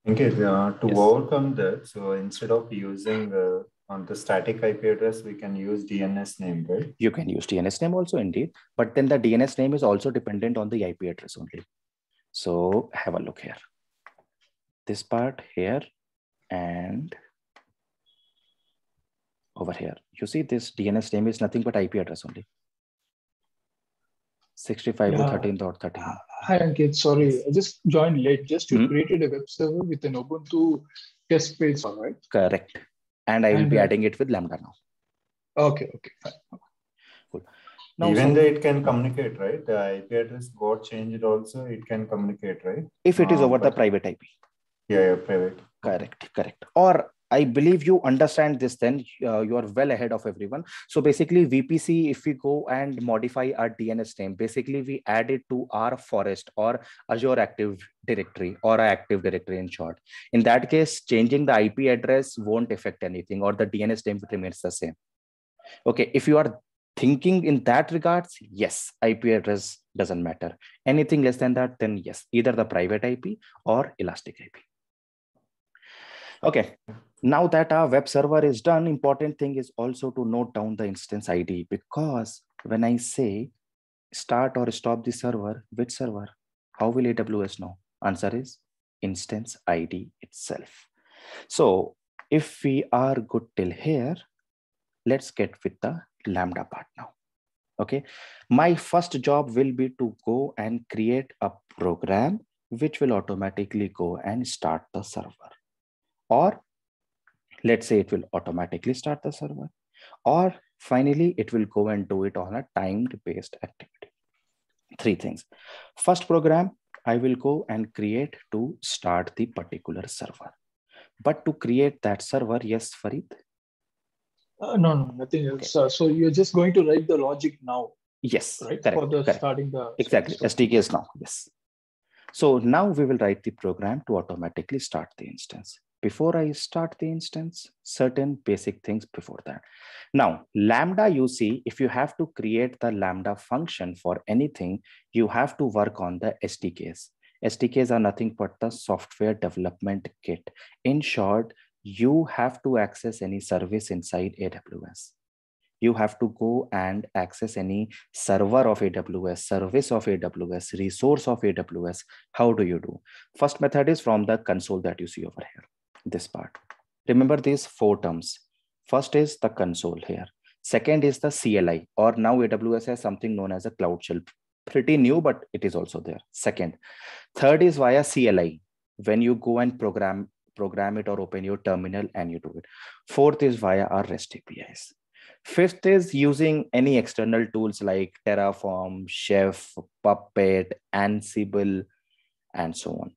Okay, uh, to yes. overcome that, so instead of using uh, on the static IP address, we can use DNS name, right? You can use DNS name also indeed, but then the DNS name is also dependent on the IP address only. So have a look here. This part here and over here. You see this DNS name is nothing but IP address only. 65 yeah. 13.13. Hi, Ankit. Sorry, I just joined late. Just you hmm? created a web server with an Ubuntu test page, all right? Correct and I will be adding it with Lambda now. Okay, okay, fine. Cool. Now, Even so, though it can communicate, right? The IP address got changed also, it can communicate, right? If it is uh, over the private IP. Yeah, yeah, private. Correct, correct. Or I believe you understand this then uh, you are well ahead of everyone. So basically VPC, if we go and modify our DNS name, basically we add it to our forest or Azure Active Directory or Active Directory in short. In that case, changing the IP address won't affect anything or the DNS name remains the same. Okay, if you are thinking in that regards, yes, IP address doesn't matter. Anything less than that, then yes, either the private IP or Elastic IP. Okay, now that our web server is done, important thing is also to note down the instance ID because when I say start or stop the server, which server? How will AWS know? Answer is instance ID itself. So if we are good till here, let's get with the Lambda part now. Okay, my first job will be to go and create a program which will automatically go and start the server. Or let's say it will automatically start the server. Or finally, it will go and do it on a timed based activity. Three things. First program, I will go and create to start the particular server. But to create that server, yes, Farid, Uh, no, no, nothing else. Uh, so you're just going to write the logic now, Yes, right? correct, For the correct. starting the Exactly. SDK is now, yes. So now we will write the program to automatically start the instance. Before I start the instance, certain basic things before that. Now, Lambda, you see, if you have to create the Lambda function for anything, you have to work on the SDKs. SDKs are nothing but the software development kit. In short, you have to access any service inside AWS. You have to go and access any server of AWS, service of AWS, resource of AWS. How do you do? First method is from the console that you see over here, this part. Remember these four terms. First is the console here. Second is the CLI, or now AWS has something known as a Cloud Shell. Pretty new, but it is also there. Second. Third is via CLI, when you go and program program it or open your terminal and you do it. Fourth is via our REST APIs. Fifth is using any external tools like Terraform, Chef, Puppet, Ansible, and so on.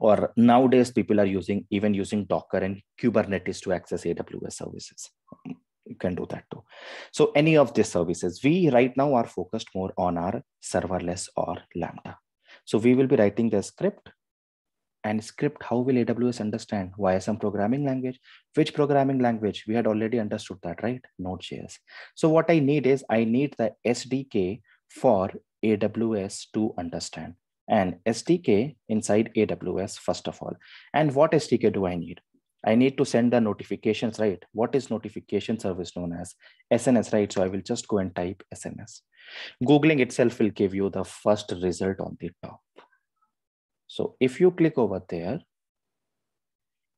Or nowadays, people are using even using Docker and Kubernetes to access AWS services. You can do that too. So any of these services, we right now are focused more on our serverless or Lambda. So we will be writing the script and script how will aws understand via some programming language which programming language we had already understood that right node.js so what i need is i need the sdk for aws to understand and sdk inside aws first of all. And what sdk do i need? I need to send the notifications right? What is notification service known as? Sns right? So i will just go and type sns googling itself will give you the first result on the top. So if you click over there,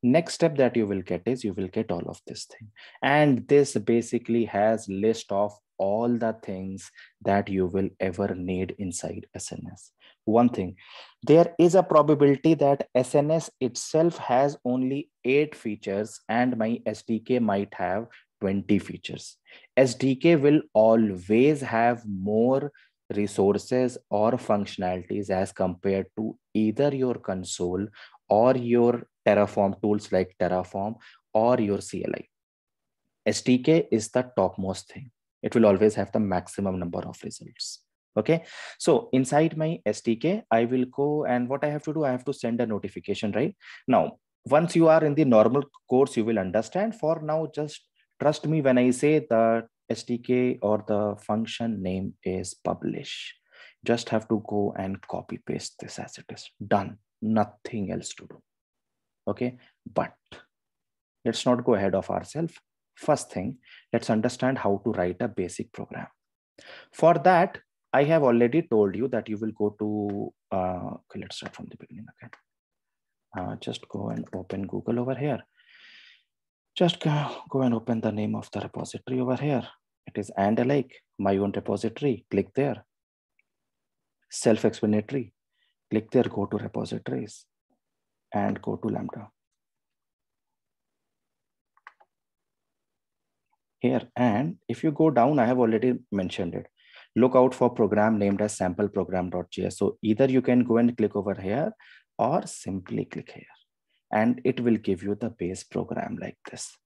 next step that you will get is you will get all of this thing. And this basically has list of all the things that you will ever need inside SNS. One thing, there is a probability that SNS itself has only eight features and my SDK might have 20 features. SDK will always have more resources or functionalities as compared to either your console or your Terraform tools like Terraform or your CLI. SDK is the topmost thing. It will always have the maximum number of results. Okay. So inside my SDK, I will go and what I have to do, I have to send a notification, right? Now, once you are in the normal course, you will understand. For now, just trust me when I say the SDK or the function name is publish. Just have to go and copy paste this as it is done. Nothing else to do. Okay, but let's not go ahead of ourselves. First thing, let's understand how to write a basic program. For that, I have already told you that you will go to, uh, okay, let's start from the beginning again. Uh, just go and open Google over here. Just go, go and open the name of the repository over here. It is and alike, my own repository. Click there. Self-explanatory. Click there, go to repositories and go to Lambda. Here, and if you go down, I have already mentioned it. Look out for program named as sample program.js. So either you can go and click over here or simply click here and it will give you the base program like this.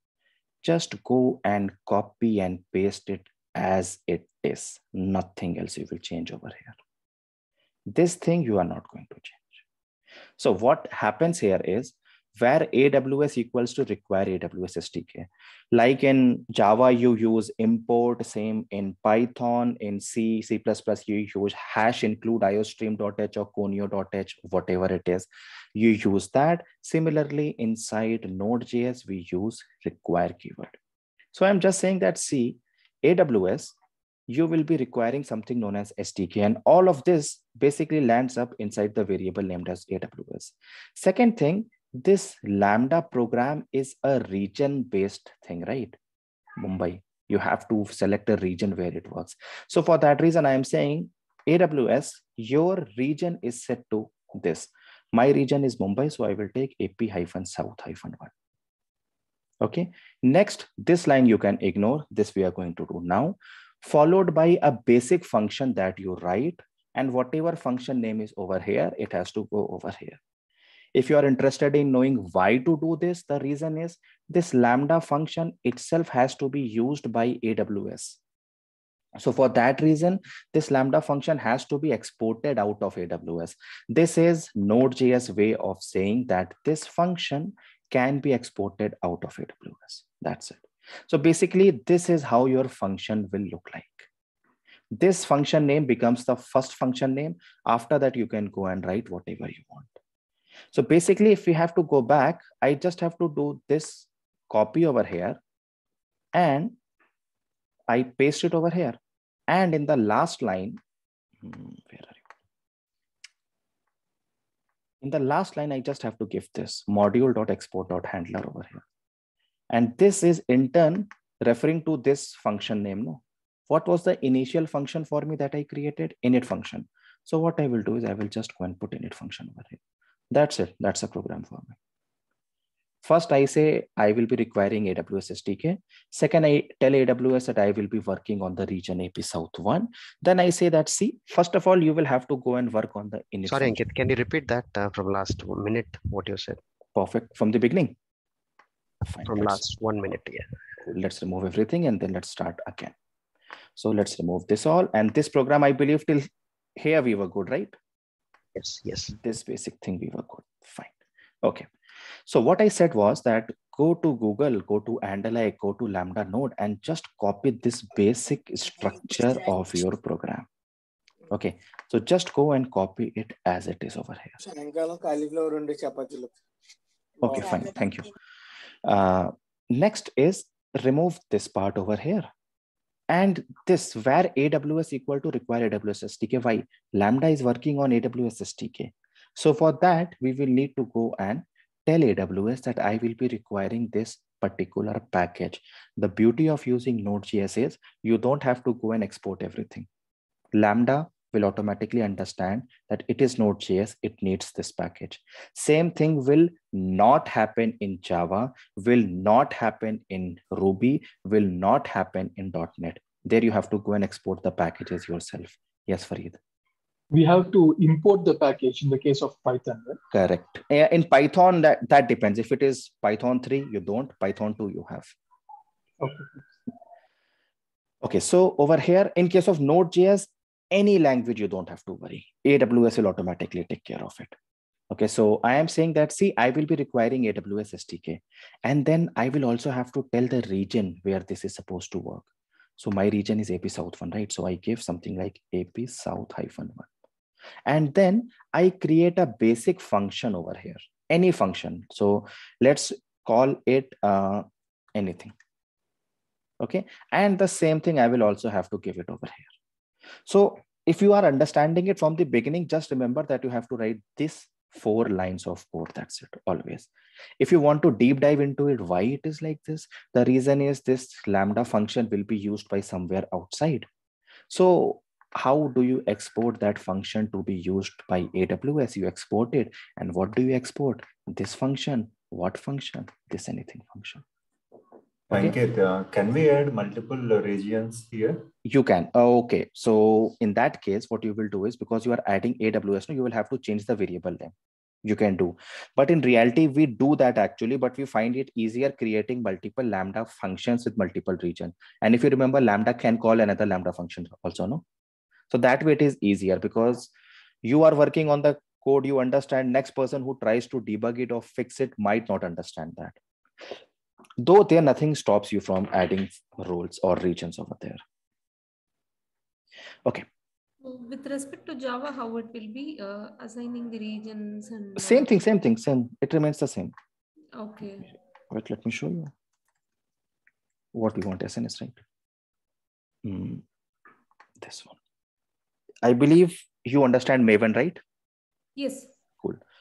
Just go and copy and paste it as it is. Nothing else you will change over here. This thing you are not going to change. So what happens here is where AWS equals to require AWS SDK. Like in Java, you use import, same in Python, in C, C++, you use hash include iostream.h or conio.h, whatever it is, you use that. Similarly, inside Node.js, we use require keyword. So I'm just saying that C, AWS, you will be requiring something known as SDK. And all of this basically lands up inside the variable named as AWS. Second thing, this Lambda program is a region based thing, right? Mumbai, you have to select a region where it works. So for that reason, I am saying AWS, your region is set to this. My region is Mumbai, so I will take AP hyphen south hyphen one. Okay, next, this line you can ignore. This we are going to do now, followed by a basic function that you write. And whatever function name is over here, it has to go over here. If you are interested in knowing why to do this, the reason is this Lambda function itself has to be used by AWS. So for that reason, this Lambda function has to be exported out of AWS. This is Node.js way of saying that this function can be exported out of AWS. That's it. So basically, this is how your function will look like. This function name becomes the first function name. After that, you can go and write whatever you want. So basically, if we have to go back, I just have to do this copy over here and I paste it over here. And in the last line, hmm, where are you? In the last line, I just have to give this module.export.handler over here. And this is in turn referring to this function name. No? What was the initial function for me that I created? Init function. So what I will do is I will just go and put init function over here. That's it. That's a program for me. First, I say I will be requiring AWS SDK. Second, I tell AWS that I will be working on the region AP South one. Then I say that, see, first of all, you will have to go and work on the init. Sorry. Ankit, can you repeat that uh, from last minute, what you said? Perfect. From the beginning. Fine. From let's, last one minute, yeah. Let's remove everything and then let's start again. So let's remove this all. And this program, I believe till here we were good, right? Yes, yes. This basic thing we were good. Fine. Okay. So what I said was that go to Google, go to Andalite, go to Lambda node and just copy this basic structure of your program. Okay, so just go and copy it as it is over here. Okay, fine, thank you. Uh, next is remove this part over here. And this where AWS equal to require AWS SDK. Why? Lambda is working on AWS SDK. So for that, we will need to go and tell AWS that I will be requiring this particular package. The beauty of using Node.js is you don't have to go and export everything. Lambda will automatically understand that it is Node.js, it needs this package. Same thing will not happen in Java, will not happen in Ruby, will not happen in .NET. There you have to go and export the packages yourself. Yes, Farid we have to import the package in the case of Python, right? Correct. In Python, that, that depends. If it is Python 3, you don't. Python 2, you have. Okay. Okay, so over here, in case of Node.js, any language you don't have to worry. AWS will automatically take care of it. Okay, so I am saying that, see, I will be requiring AWS SDK. And then I will also have to tell the region where this is supposed to work. So my region is AP South 1, right? So I give something like AP South hyphen 1. And then I create a basic function over here, any function. So let's call it uh, anything. Okay. And the same thing I will also have to give it over here. So if you are understanding it from the beginning, just remember that you have to write this four lines of code. That's it always. If you want to deep dive into it, why it is like this, the reason is this Lambda function will be used by somewhere outside. So how do you export that function to be used by AWS? You export it. And what do you export? This function. What function? This anything function. Okay. uh, can we add multiple regions here? You can. okay. So in that case, what you will do is because you are adding AWS, you will have to change the variable name. You can do. But in reality, we do that actually, but we find it easier creating multiple Lambda functions with multiple region. And if you remember, Lambda can call another Lambda function also, no? So that way it is easier because you are working on the code you understand, next person who tries to debug it or fix it might not understand that. Though there nothing stops you from adding roles or regions over there. Okay. With respect to Java, how it will be uh, assigning the regions and Same thing, same thing, same. It remains the same. Okay. Wait, let me show you what we want SNS, right? Hmm, this one. I believe you understand Maven, right? Yes.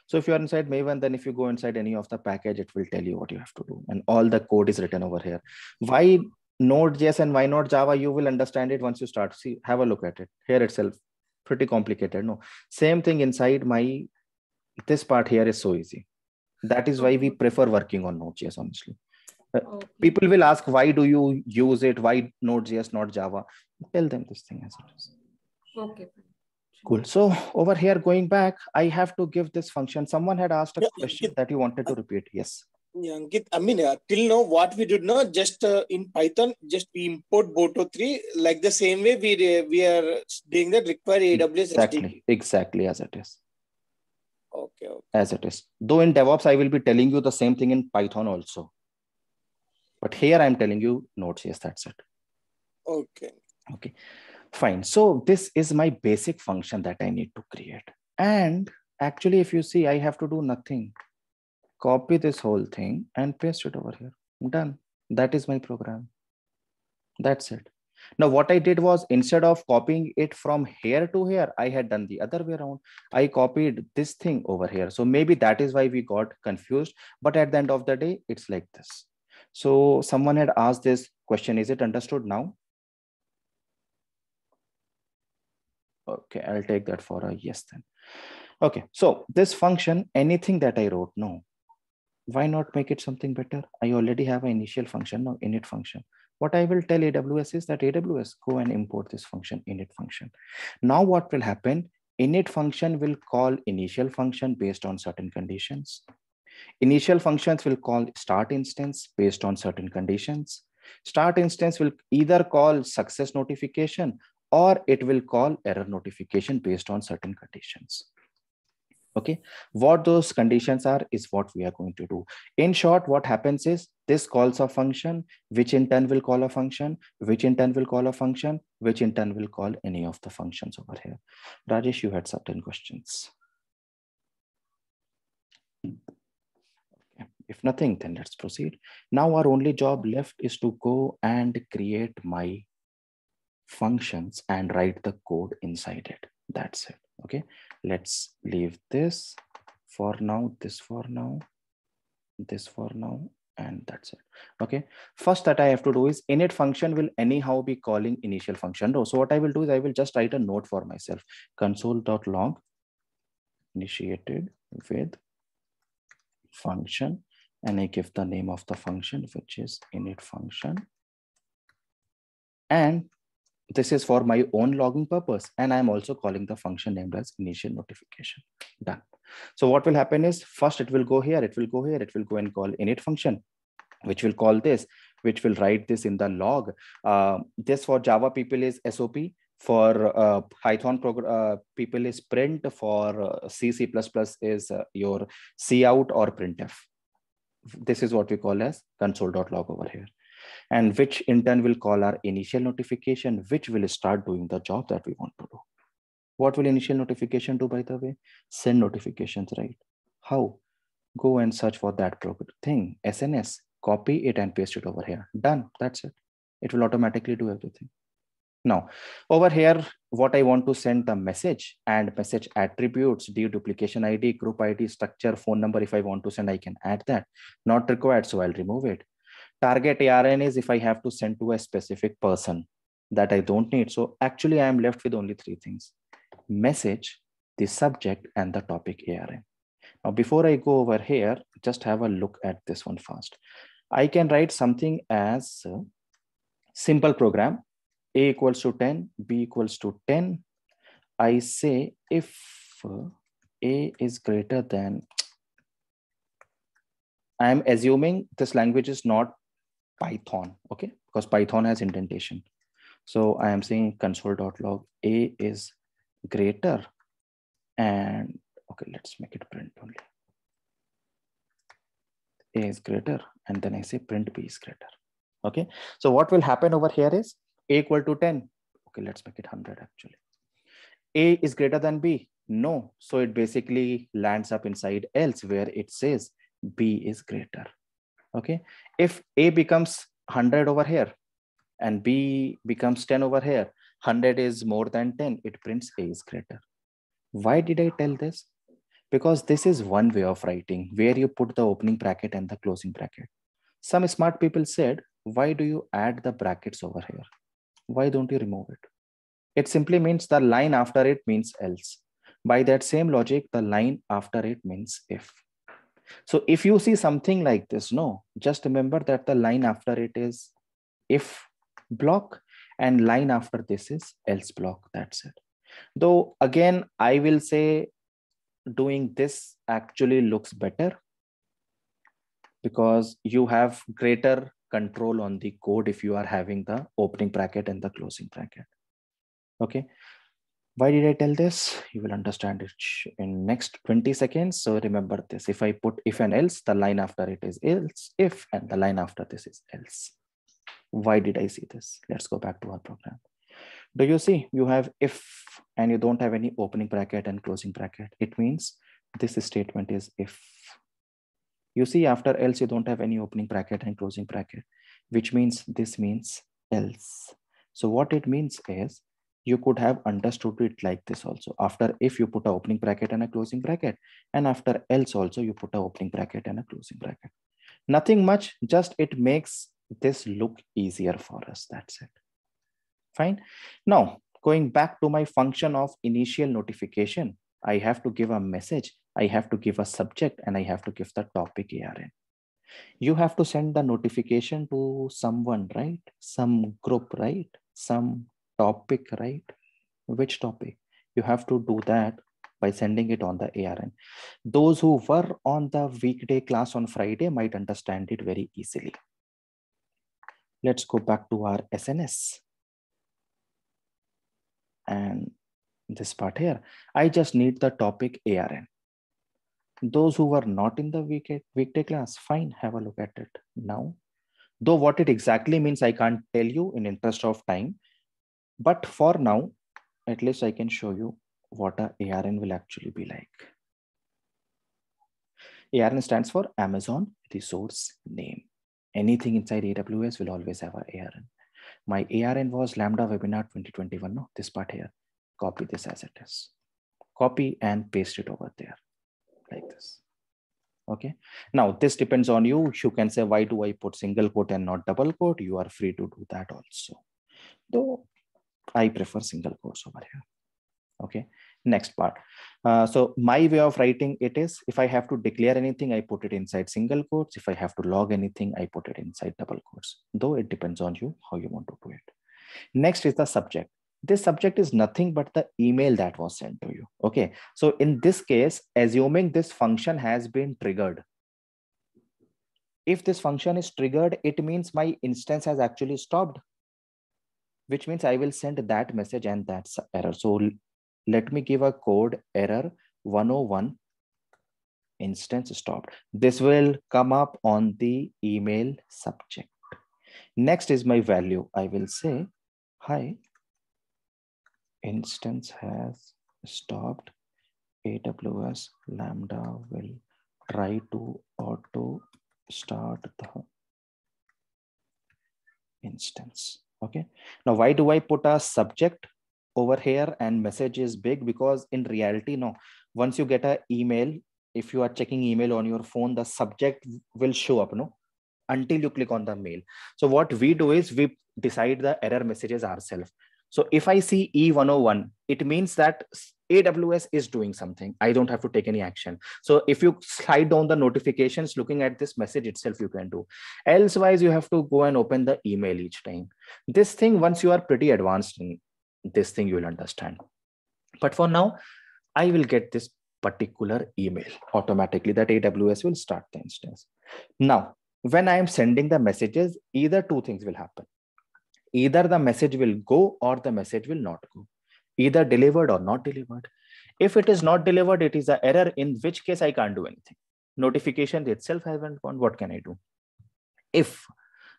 So if you are inside Maven, then if you go inside any of the package, it will tell you what you have to do. And all the code is written over here. Why Node.js and why not Java? You will understand it once you start. See, have a look at it. Here itself, pretty complicated. No, same thing inside my, this part here is so easy. That is why we prefer working on Node.js, honestly. Uh, Okay. People will ask, why do you use it? Why Node.js, not Java? Tell them this thing as it is. Okay. Cool. So over here, going back, I have to give this function. Someone had asked a Yeah, question that you wanted to repeat. Yes. Yeah, Ankit, I mean, uh, till now, what we did not just uh, in Python, just we import Boto 3 like the same way we uh, we are doing that require AWS. Exactly. Exactly as it is. Okay, okay. As it is. Though in DevOps, I will be telling you the same thing in Python also. But here I'm telling you Node.js. That's it. Okay. Okay. Fine. So this is my basic function that I need to create. And actually, if you see, I have to do nothing. Copy this whole thing and paste it over here. Done. That is my program. That's it. Now, what I did was instead of copying it from here to here, I had done the other way around. I copied this thing over here. So maybe that is why we got confused. But at the end of the day, it's like this. So someone had asked this question. Is it understood now? Okay, I'll take that for a yes then. Okay, so this function, anything that I wrote, no. Why not make it something better? I already have an initial function, no init function. What I will tell AWS is that AWS go and import this function init function. Now what will happen? Init function will call initial function based on certain conditions. Initial functions will call start instance based on certain conditions. Start instance will either call success notification or it will call error notification based on certain conditions. Okay, what those conditions are is what we are going to do. In short, what happens is this calls a function, which in turn will call a function, which in turn will call a function, which in turn will call any of the functions over here. Rajesh, you had certain questions. If nothing, then let's proceed. Now our only job left is to go and create my functions and write the code inside it. That's it. Okay, let's leave this for now, this for now, this for now, and that's it. Okay, first that I have to do is init function will anyhow be calling initial function. So what I will do is I will just write a note for myself console.log initiated with function and I give the name of the function, which is init function. And this is for my own logging purpose. And I'm also calling the function named as initial notification. Done. So what will happen is first it will go here, it will go here, it will go and call init function, which will call this, which will write this in the log. Uh, this for Java people is SOP. For uh, Python uh, people is print. For uh, C, C++ is uh, your cout or printf. This is what we call as console.log over here and which in turn will call our initial notification, which will start doing the job that we want to do. What will initial notification do, by the way? Send notifications, right? How? Go and search for that thing, SNS, copy it and paste it over here. Done. That's it. It will automatically do everything. Now, over here, what I want to send the message and message attributes, deduplication ID, group ID, structure, phone number. If I want to send, I can add that. Not required, so I'll remove it target ARN is if I have to send to a specific person that I don't need. So actually I am left with only three things, message, the subject and the topic ARN. Now, before I go over here, just have a look at this one first. I can write something as a simple program, A equals to 10, B equals to 10. I say if uh, A is greater than, I'm assuming this language is not Python, okay? Because Python has indentation. So I am saying console.log A is greater and Okay, let's make it print only. A is greater, and then I say print B is greater. Okay, so what will happen over here is A equal to 10. Okay, let's make it 100 actually. A is greater than B. No, so it basically lands up inside else where it says B is greater. Okay, if A becomes 100 over here and B becomes 10 over here, 100 is more than 10, it prints A is greater. Why did I tell this? Because this is one way of writing where you put the opening bracket and the closing bracket. Some smart people said, why do you add the brackets over here? Why don't you remove it? It simply means the line after it means else. By that same logic, the line after it means if. So if you see something like this, no, just remember that the line after it is if block and line after this is else block. That's it. Though again, I will say doing this actually looks better because you have greater control on the code if you are having the opening bracket and the closing bracket. Okay. Why did I tell this? You will understand it in next 20 seconds. So remember this. If I put if and else, the line after it is else, if, and the line after this is else. Why did I see this? Let's go back to our program. Do you see you have if and you don't have any opening bracket and closing bracket? It means this statement is if. You see after else you don't have any opening bracket and closing bracket, which means this means else. So what it means is you could have understood it like this also. After if you put a opening bracket and a closing bracket, and after else also you put a opening bracket and a closing bracket. Nothing much, just it makes this look easier for us. That's it. Fine. Now, going back to my function of initial notification, I have to give a message, I have to give a subject, and I have to give the topic ARN. You have to send the notification to someone, right? Some group, right? Some topic, right? Which topic? You have to do that by sending it on the ARN. Those who were on the weekday class on Friday might understand it very easily. Let's go back to our SNS. And this part here, I just need the topic ARN. Those who were not in the weekday, class, fine, have a look at it now. Though what it exactly means, I can't tell you in interest of time. But for now, at least I can show you what a ARN will actually be like. ARN stands for Amazon Resource Name. Anything inside AWS will always have a ARN. My ARN was Lambda Webinar 2021. No, this part here. Copy this as it is. Copy and paste it over there like this. Okay. Now this depends on you. You can say, why do I put single quote and not double quote? You are free to do that also. Though I prefer single quotes over here. Okay, next part. Uh, so my way of writing it is, if I have to declare anything, I put it inside single quotes. If I have to log anything, I put it inside double quotes, though it depends on you how you want to do it. Next is the subject. This subject is nothing but the email that was sent to you. Okay, so in this case, assuming this function has been triggered, if this function is triggered, it means my instance has actually stopped which means I will send that message and that's error. So let me give a code error 101 instance stopped. This will come up on the email subject. Next is my value. I will say, hi, instance has stopped. AWS Lambda will try to auto start the instance. Okay. Now, why do I put a subject over here and message is big? Because in reality, no, once you get an email, if you are checking email on your phone, the subject will show up, no, until you click on the mail. So what we do is we decide the error messages ourselves. So if I see E101, it means that AWS is doing something. I don't have to take any action. So if you slide down the notifications, looking at this message itself, you can do. Elsewise, you have to go and open the email each time. This thing, once you are pretty advanced in this thing, you will understand. But for now, I will get this particular email automatically that AWS will start the instance. Now, when I am sending the messages, either two things will happen either the message will go or the message will not go either delivered or not delivered If it is not delivered, it is an error, in which case I can't do anything. Notification itself haven't gone, what can I do? If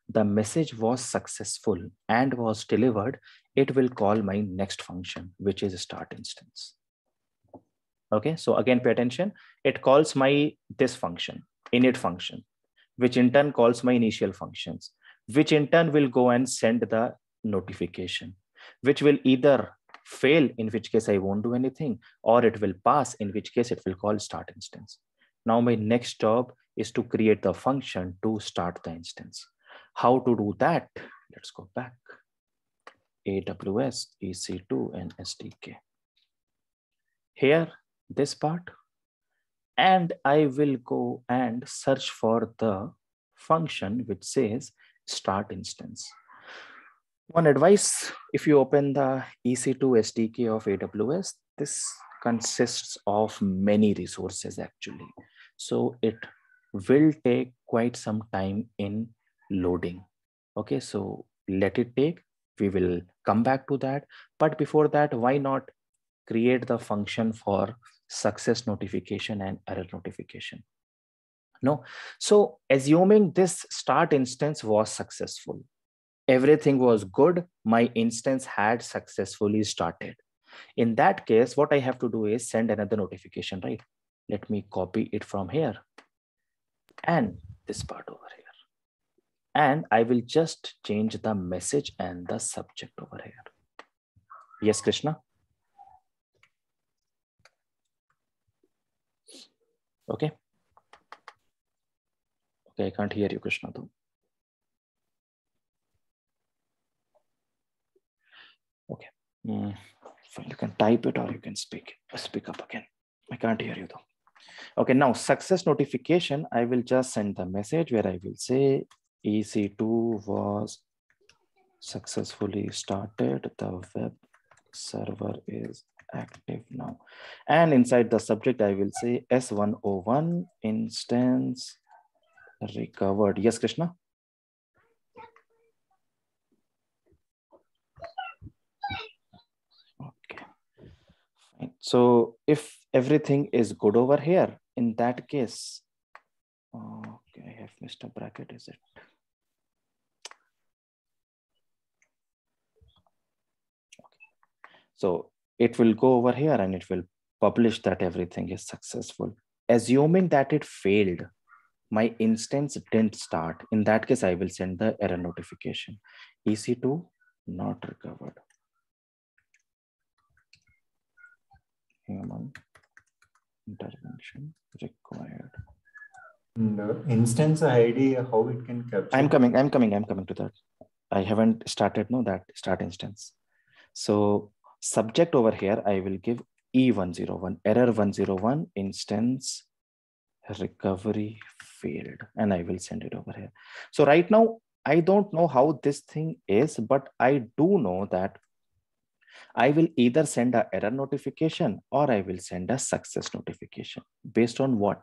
the message was successful and was delivered, it will call my next function, which is start instance. Okay, so again, pay attention. It calls my this function, init function, which in turn calls my initial functions, which in turn will go and send the notification, which will either fail, in which case I won't do anything, or it will pass, in which case it will call start instance. Now my next job is to create the function to start the instance. How to do that? Let's go back. AWS, EC2, and SDK. Here, this part, and I will go and search for the function which says start instance. One advice, if you open the EC2 SDK of AWS, this consists of many resources actually. So it will take quite some time in loading. Okay, so let it take. We will come back to that. But before that, why not create the function for success notification and error notification? No. So assuming this start instance was successful, everything was good, my instance had successfully started. In that case, what I have to do is send another notification, right? Let me copy it from here and this part over here. And I will just change the message and the subject over here. Yes, Krishna? Okay. Okay, I can't hear you, Krishna, though. Mm, you can type it or you can speak, speak up again. I can't hear you though. Okay, now success notification, I will just send the message where I will say EC2 was successfully started. The web server is active now. And inside the subject, I will say S101 instance recovered. Yes, Krishna? Okay, fine. So if everything is good over here, in that case, okay, I have missed a bracket, is it? Okay. So it will go over here and it will publish that everything is successful. Assuming that it failed, my instance didn't start. In that case, I will send the error notification. EC2 not recovered. Human intervention required. Uh, instance ID, how it can capture? I'm coming, I'm coming, I'm coming to that. I haven't started, no, that start instance. So subject over here, I will give E101, error 101 instance recovery failed, and I will send it over here. So right now, I don't know how this thing is, but I do know that I will either send a error notification or I will send a success notification. Based on what?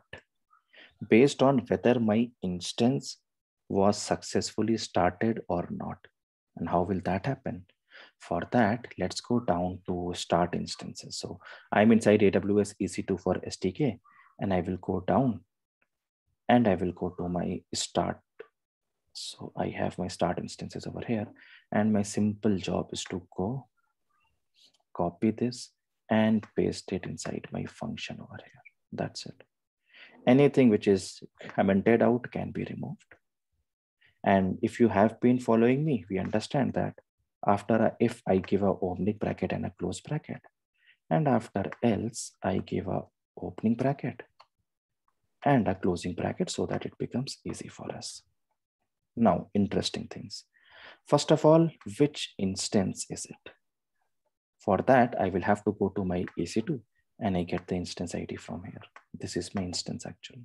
Based on whether my instance was successfully started or not. And how will that happen? For that, let's go down to start instances. So I'm inside AWS EC2 for SDK and I will go down and I will go to my start. So I have my start instances over here and my simple job is to go copy this and paste it inside my function over here. That's it. Anything which is commented out can be removed. And if you have been following me, we understand that after a if I give a opening bracket and a close bracket, and after else I give a opening bracket and a closing bracket so that it becomes easy for us. Now, interesting things. First of all, which instance is it? For that, I will have to go to my EC2 and I get the instance ID from here. This is my instance actually.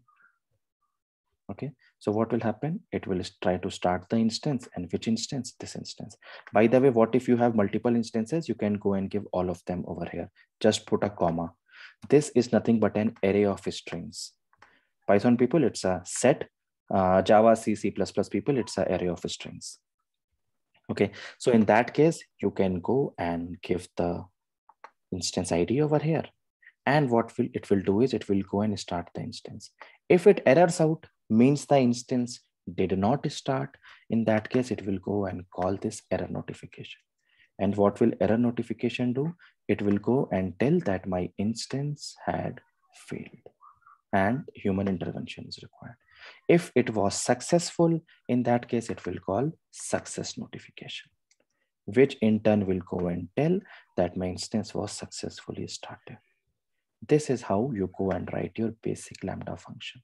Okay, so what will happen? It will try to start the instance and which instance? This instance. By the way, what if you have multiple instances? You can go and give all of them over here. Just put a comma. This is nothing but an array of strings. Python people, it's a set. Uh, Java, C, C++ people, it's an array of strings. Okay, so in that case, you can go and give the instance ID over here. And what will it will do is it will go and start the instance. If it errors out, means the instance did not start. In that case, it will go and call this error notification. And what will error notification do? It will go and tell that my instance had failed and human intervention is required. If it was successful, in that case, it will call success notification, which in turn will go and tell that my instance was successfully started. This is how you go and write your basic Lambda function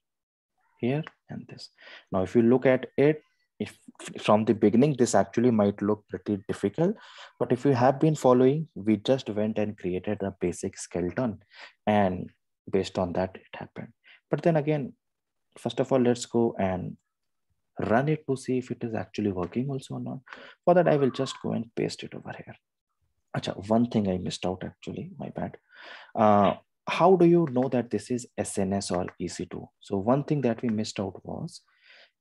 here and this. Now, if you look at it, if from the beginning, this actually might look pretty difficult, but if you have been following, we just went and created a basic skeleton and based on that, it happened. But then again, first of all, let's go and run it to see if it is actually working also or not. For that, I will just go and paste it over here. Achha, one thing I missed out actually, my bad. Uh, how do you know that this is SNS or EC2? So one thing that we missed out was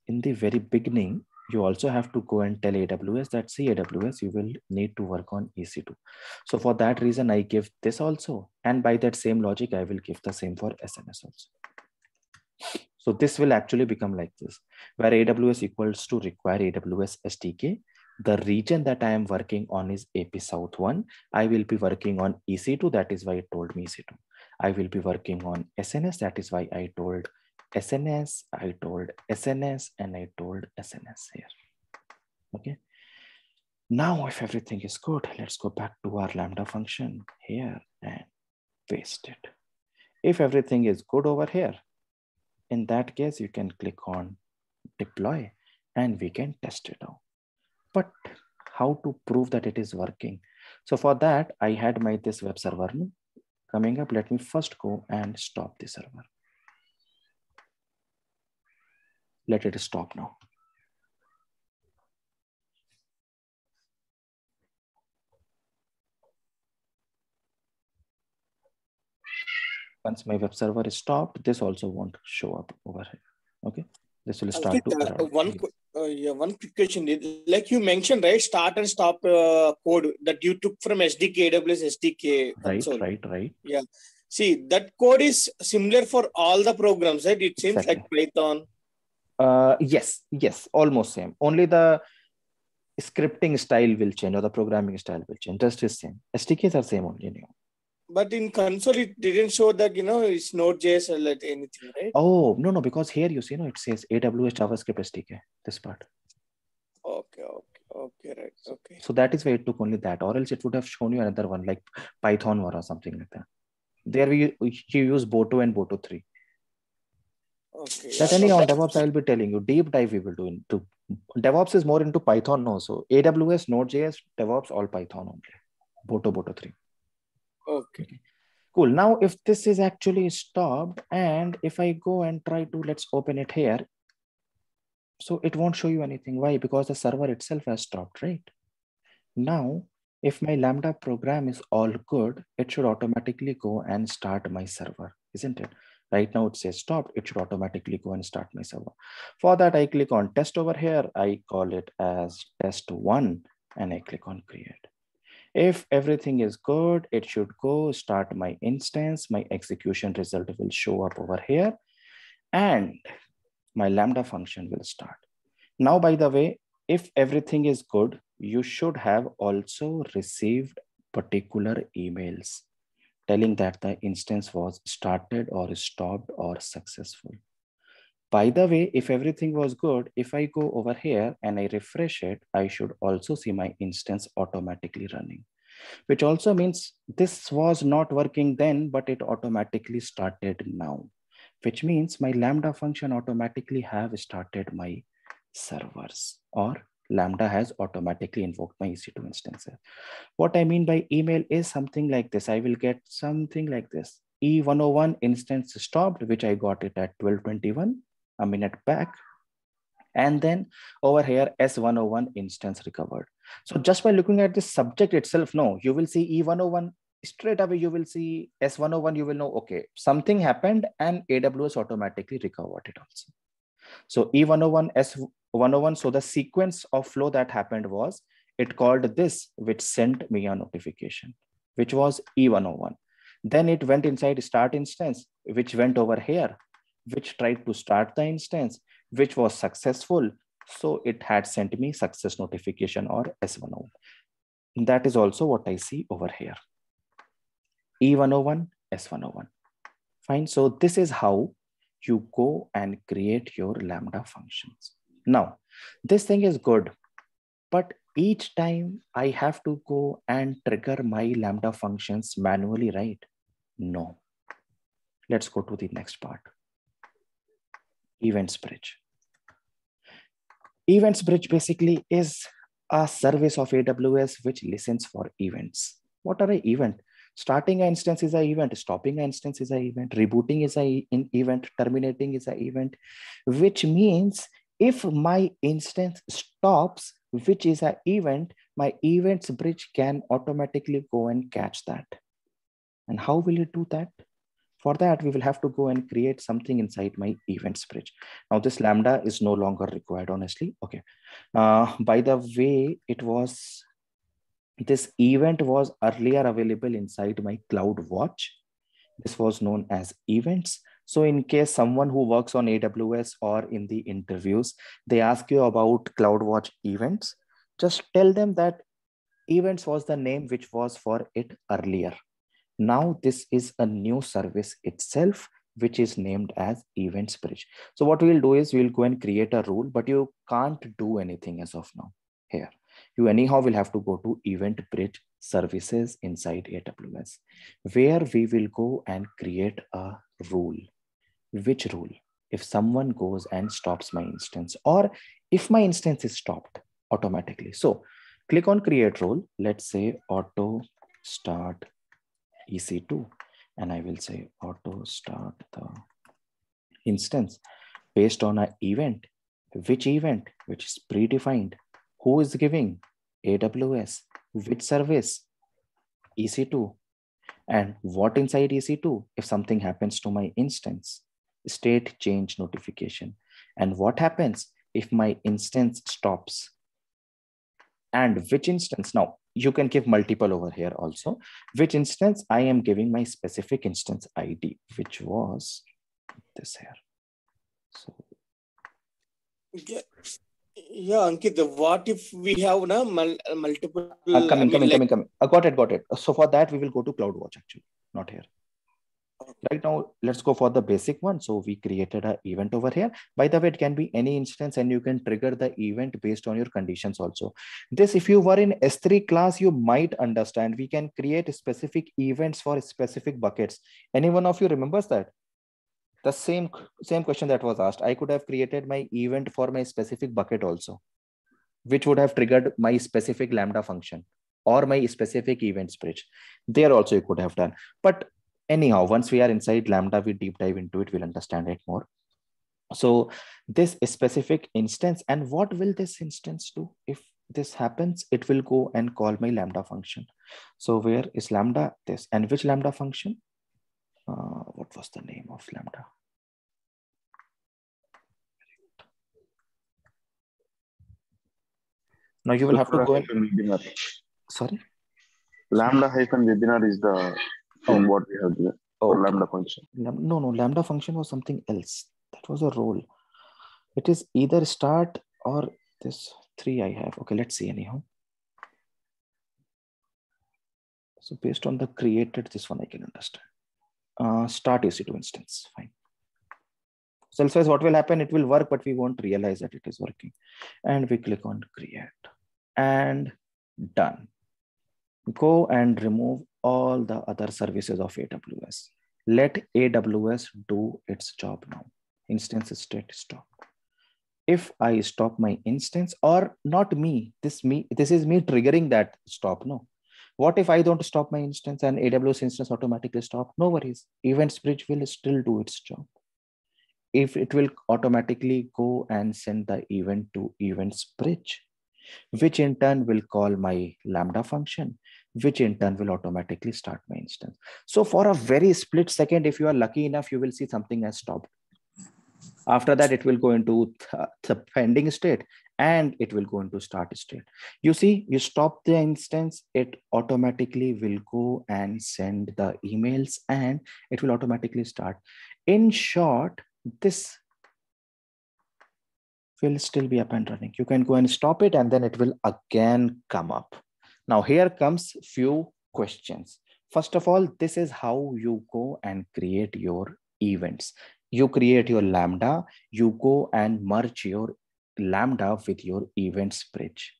in the very beginning, you also have to go and tell AWS that see AWS, you will need to work on EC2. So for that reason, I give this also. And by that same logic, I will give the same for SNS also. So this will actually become like this, where AWS equals to require AWS SDK. The region that I am working on is AP South 1. I will be working on EC2. That is why it told me EC2. I will be working on SNS. That is why I told SNS, I told SNS, and I told SNS here. Okay. Now, if everything is good, let's go back to our Lambda function here and paste it. If everything is good over here, in that case, you can click on deploy and we can test it out. But how to prove that it is working? So for that, I had my this web server coming up. Let me first go and stop the server. Let it stop now. Once my web server is stopped, this also won't show up over here. Okay, this will start to uh, one uh, yeah, one quick question. Like you mentioned, right? Start and stop uh, code that you took from SDK, AWS SDK. right, console. right, right. Yeah. See, that code is similar for all the programs, right? It seems like Python. Uh, yes, yes, almost same. Only the scripting style will change or the programming style will change. Just the same. SDKs are same only. New. But in console, it didn't show that, you know, it's Node.js or like anything, right? Oh no, no, because here you see, no, it says AWS JavaScript SDK. This part. Okay, okay, okay, right. Okay. So that is why it took only that, or else it would have shown you another one like Python or something like that. There we you use Boto and Boto 3. Okay. That yeah, so on DevOps, I will be telling you. Deep dive we will do into DevOps is more into Python now. So AWS, Node.js, DevOps, all Python only. Boto, Boto 3. Okay. Cool. Now, if this is actually stopped, and if I go and try to let's open it here, so it won't show you anything. Why? Because the server itself has stopped, right? Now, if my Lambda program is all good, it should automatically go and start my server, isn't it? Right now it says stopped, it should automatically go and start my server. For that, I click on test over here. I call it as test one and I click on create. If everything is good, it should go start my instance. My execution result will show up over here and my Lambda function will start. Now, by the way, if everything is good, you should have also received particular emails telling that the instance was started or stopped or successful. By the way, if everything was good, if I go over here and I refresh it, I should also see my instance automatically running, which also means this was not working then, but it automatically started now, which means my Lambda function automatically have started my servers or Lambda has automatically invoked my EC2 instances. What I mean by email is something like this. I will get something like this. E101 instance stopped, which I got it at 1221, a minute back. And then over here, S101 instance recovered. So just by looking at the subject itself, no, you will see E101 straight away, you will see S101, you will know, okay, something happened and AWS automatically recovered it also. So E101, S101, so the sequence of flow that happened was, it called this, which sent me a notification, which was E101. Then it went inside start instance, which went over here, which tried to start the instance, which was successful. So it had sent me success notification or S101. That is also what I see over here. E101, S101. Fine. So this is how you go and create your Lambda functions. Now, this thing is good, but each time I have to go and trigger my Lambda functions manually, right? No. Let's go to the next part. Events Bridge. Events Bridge basically is a service of AWS which listens for events. What are an event? Starting an instance is an event, stopping an instance is an event, rebooting is an event, terminating is an event, which means if my instance stops, which is an event, my events bridge can automatically go and catch that. And how will it do that? For that, we will have to go and create something inside my events bridge. Now this Lambda is no longer required, honestly. Okay. Uh, by the way, it was, this event was earlier available inside my CloudWatch. This was known as events. So in case someone who works on AWS or in the interviews, they ask you about CloudWatch events, just tell them that events was the name which was for it earlier. Now this is a new service itself, which is named as Events Bridge. So what we'll do is we'll go and create a rule, but you can't do anything as of now here. You anyhow will have to go to Event Bridge services inside AWS, where we will go and create a rule. Which rule? If someone goes and stops my instance, or if my instance is stopped automatically. So click on create rule. Let's say auto start EC2 and I will say auto start the instance based on an event. Which event? Which is predefined. Who is giving? AWS. Which service? EC2. And what inside EC2? If something happens to my instance, state change notification. And what happens if my instance stops? And which instance? Now, you can give multiple over here also. Which instance? I am giving my specific instance ID, which was this here. So Yeah, yeah Ankit, what if we have na, mul multiple? uh, coming, I mean, coming, like- coming, coming. Uh, got it, got it. So for that, we will go to CloudWatch actually, not here. Right now, let's go for the basic one. So we created an event over here. By the way, it can be any instance and you can trigger the event based on your conditions also. This, if you were in S3 class, you might understand. We can create specific events for specific buckets. Any one of you remembers that? The same, same question that was asked. I could have created my event for my specific bucket also, which would have triggered my specific Lambda function or my specific events bridge. There also you could have done. But anyhow, once we are inside Lambda, we deep dive into it, we'll understand it more. So this specific instance, and what will this instance do? If this happens, it will go and call my Lambda function. So where is Lambda? This, and which Lambda function? Uh, what was the name of Lambda? Now you will have to go and, sorry? Lambda hyphen webinar is the thing what we have for Okay. Lambda function. No, no, Lambda function was something else. That was a role. It is either start or this three I have. Okay, let's see anyhow. So based on the created, this one I can understand. Uh, start EC2 instance, fine. So says what will happen, it will work, but we won't realize that it is working. And we click on create and done. Go and remove all the other services of AWS. Let AWS do its job now. Instance state stop. If I stop my instance or not me, this me, this is me triggering that stop. No. What if I don't stop my instance and AWS instance automatically stop? No worries. Events bridge will still do its job. If it will automatically go and send the event to events bridge, which in turn will call my Lambda function, which in turn will automatically start my instance. So for a very split second, if you are lucky enough, you will see something has stopped. After that, it will go into th- the pending state and it will go into start state. You see, you stop the instance, it automatically will go and send the emails and it will automatically start. In short, this will still be up and running. You can go and stop it and then it will again come up. Now here comes few questions. First of all, this is how you go and create your events. You create your Lambda, you go and merge your Lambda with your events bridge.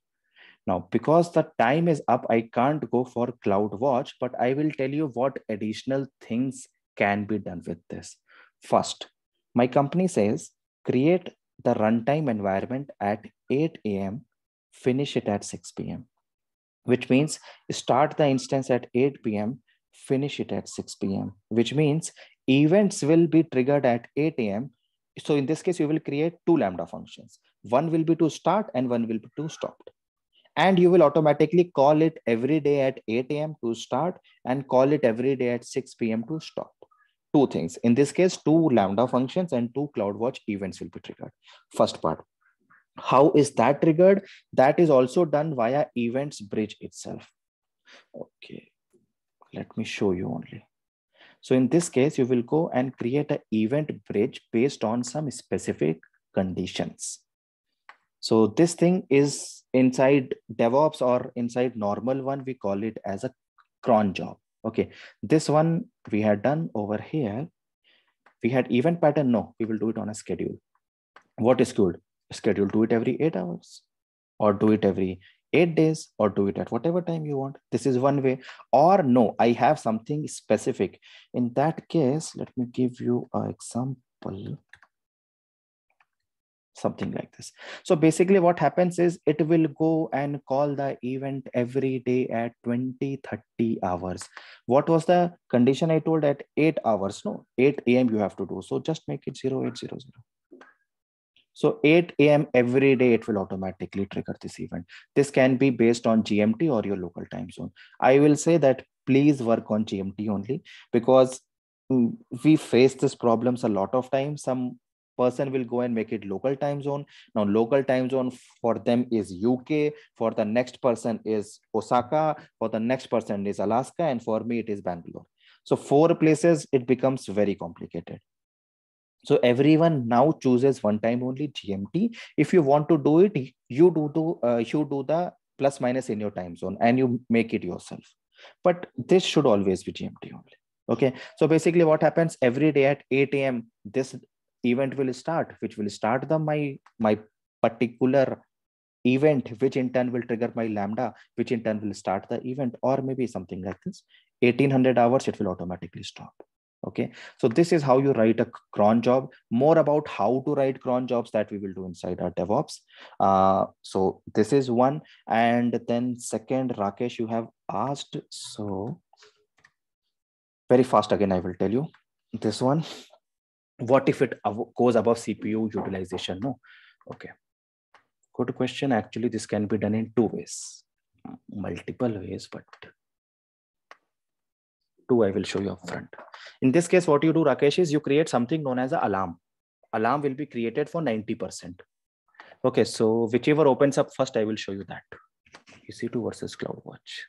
Now, because the time is up, I can't go for CloudWatch, but I will tell you what additional things can be done with this. First, my company says create the runtime environment at 8 a.m., finish it at 6 p.m., which means start the instance at 8 p.m., finish it at 6 p.m., which means events will be triggered at 8 a.m. So in this case, you will create two Lambda functions. One will be to start and one will be to stop. And you will automatically call it every day at 8 a.m. to start and call it every day at 6 p.m. to stop two things. In this case, two Lambda functions and two CloudWatch events will be triggered. First part. How is that triggered? That is also done via events bridge itself. Okay, let me show you only. So in this case, you will go and create an event bridge based on some specific conditions. So this thing is inside DevOps or inside normal one, we call it as a cron job. Okay, this one we had done over here. We had event pattern. No, we will do it on a schedule. What is good? Schedule, do it every eight hours or do it every eight days or do it at whatever time you want. This is one way. Or no, I have something specific. In that case, let me give you an example something like this. So basically what happens is it will go and call the event every day at 20, 30 hours. What was the condition I told at 8 hours? No, 8 a.m. you have to do. So just make it 0800. So 8 a.m. every day, it will automatically trigger this event. This can be based on GMT or your local time zone. I will say that please work on GMT only because mm, we face these problems a lot of times. Some person will go and make it local time zone now local time zone for them is uk for the next person is osaka for the next person is alaska and for me it is bangalore so four places it becomes very complicated so everyone now chooses one time only gmt if you want to do it you do the uh, you do the plus minus in your time zone and you make it yourself but this should always be gmt only okay so basically what happens every day at 8 a.m this event will start, which will start the my my particular event, which in turn will trigger my lambda, which in turn will start the event, or maybe something like this. 1800 hours, it will automatically stop. Okay, so this is how you write a cron job. More about how to write cron jobs that we will do inside our DevOps. Uh, so this is one, and then second, Rakesh, you have asked. So very fast again, I will tell you. This one what if it goes above cpu utilization? No. Okay. Good question. Actually this can be done in two ways. Multiple ways but two i will show you up front in this case what you do rakesh is you create something known as an alarm alarm will be created for 90 percent okay so whichever opens up first i will show you that ec2 versus cloudwatch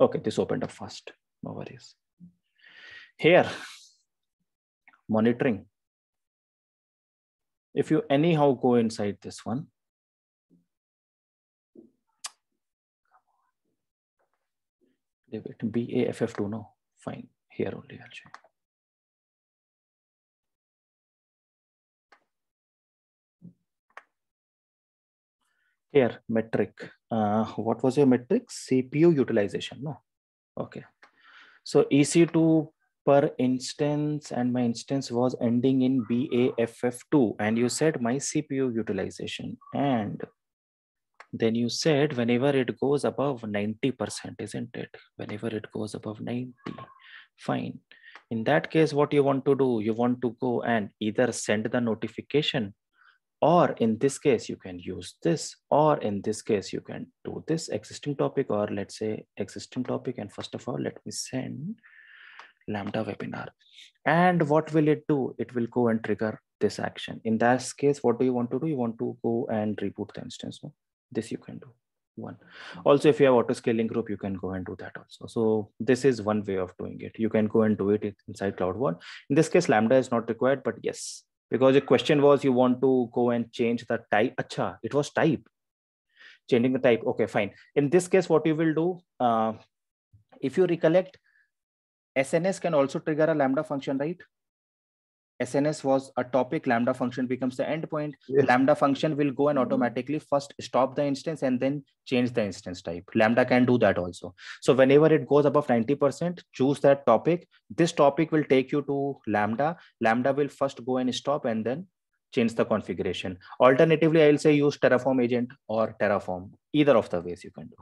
Okay, this opened up first. No worries. Here, monitoring. If you anyhow go inside this one, leave it BAFF2, no, fine. Here only I'll show. Here, metric. Uh, what was your metric? CPU utilization, no? Okay. So EC2 per instance and my instance was ending in BAFF2 and you said my CPU utilization and then you said whenever it goes above 90%, isn't it? Whenever it goes above 90, fine. In that case, what you want to do, you want to go and either send the notification or in this case you can use this or in this case you can do this existing topic or let's say existing topic and first of all let me send Lambda webinar. And what will it do? It will go and trigger this action. In that case, what do you want to do? You want to go and reboot the instance. No? This you can do one. Also, if you have auto scaling group, you can go and do that also. So this is one way of doing it. You can go and do it inside CloudWatch. In this case, Lambda is not required, but yes, because the question was you want to go and change the type. Acha, it was type. Changing the type. Okay, fine. In this case, what you will do, uh, if you recollect, SNS can also trigger a Lambda function, right? SNS was a topic, Lambda function becomes the endpoint. Yes. Lambda function will go and automatically first stop the instance and then change the instance type. Lambda can do that also. So whenever it goes above 90%, choose that topic. This topic will take you to Lambda. Lambda will first go and stop and then change the configuration. Alternatively, I'll say use Terraform agent or Terraform. Either of the ways you can do.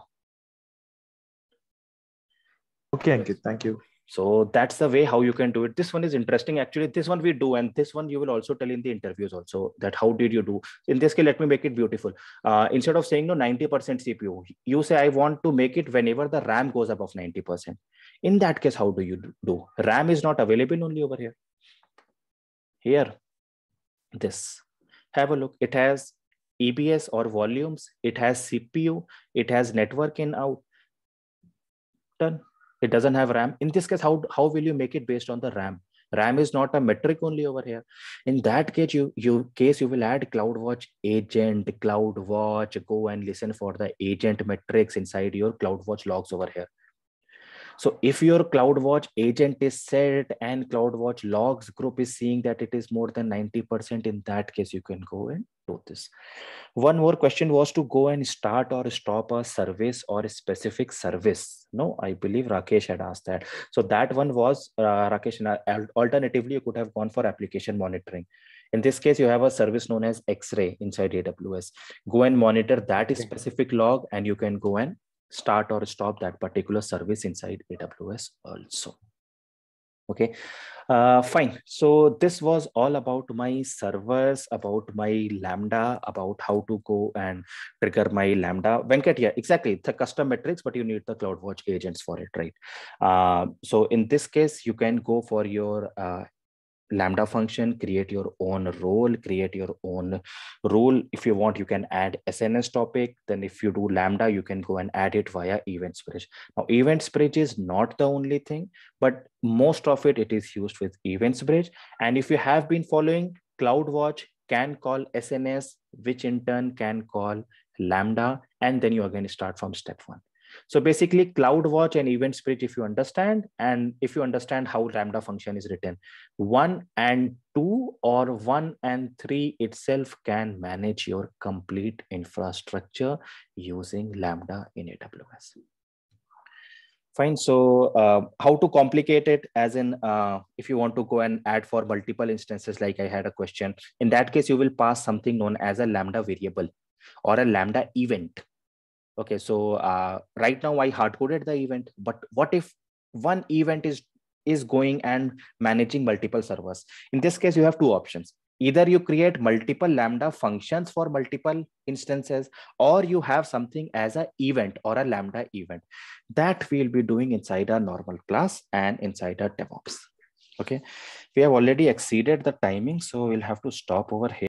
Okay, Ankit, thank you. So that's the way how you can do it. This one is interesting. Actually, this one we do, and this one you will also tell in the interviews also that how did you do. In this case, let me make it beautiful. Uh, instead of saying no 90% CPU, you say I want to make it whenever the RAM goes above 90%. In that case, how do you do? RAM is not available only over here. Here, this. Have a look. It has EBS or volumes. It has CPU. It has network in out. Done it doesn't have ram. In this case how how will you make it based on the ram? Ram is not a metric only over here. In that case you you case you will add cloudwatch agent cloudwatch go and listen for the agent metrics inside your cloudwatch logs over here. So if your CloudWatch agent is set and CloudWatch logs group is seeing that it is more than 90%, in that case, you can go and do this. One more question was to go and start or stop a service or a specific service. No, I believe Rakesh had asked that. So that one was uh, Rakesh. Alternatively, you could have gone for application monitoring. In this case, you have a service known as X-ray inside AWS. Go and monitor that specific log and you can go and start or stop that particular service inside AWS also. Okay, uh, fine. So this was all about my servers, about my Lambda, about how to go and trigger my Lambda. Venkat, yeah, exactly. The custom metrics, but you need the CloudWatch agents for it, right? Uh, so in this case, you can go for your uh, lambda function create your own role create your own role if you want you can add sns topic. Then if you do lambda you can go and add it via events bridge now events bridge is not the only thing but most of it it is used with events bridge and if you have been following cloudwatch can call sns which in turn can call lambda and then you again start from step one so basically CloudWatch and Event Bridge, if you understand, and if you understand how Lambda function is written, one and two or one and three itself can manage your complete infrastructure using Lambda in AWS. Fine. So uh, how to complicate it as in uh, if you want to go and add for multiple instances, like I had a question, in that case, you will pass something known as a Lambda variable or a Lambda event okay so uh, right now i hard coded the event but what if one event is is going and managing multiple servers? In this case you have two options. Either you create multiple lambda functions for multiple instances or you have something as an event or a lambda event that we'll be doing inside our normal class and inside our devops. Okay? We have already exceeded the timing so we'll have to stop over here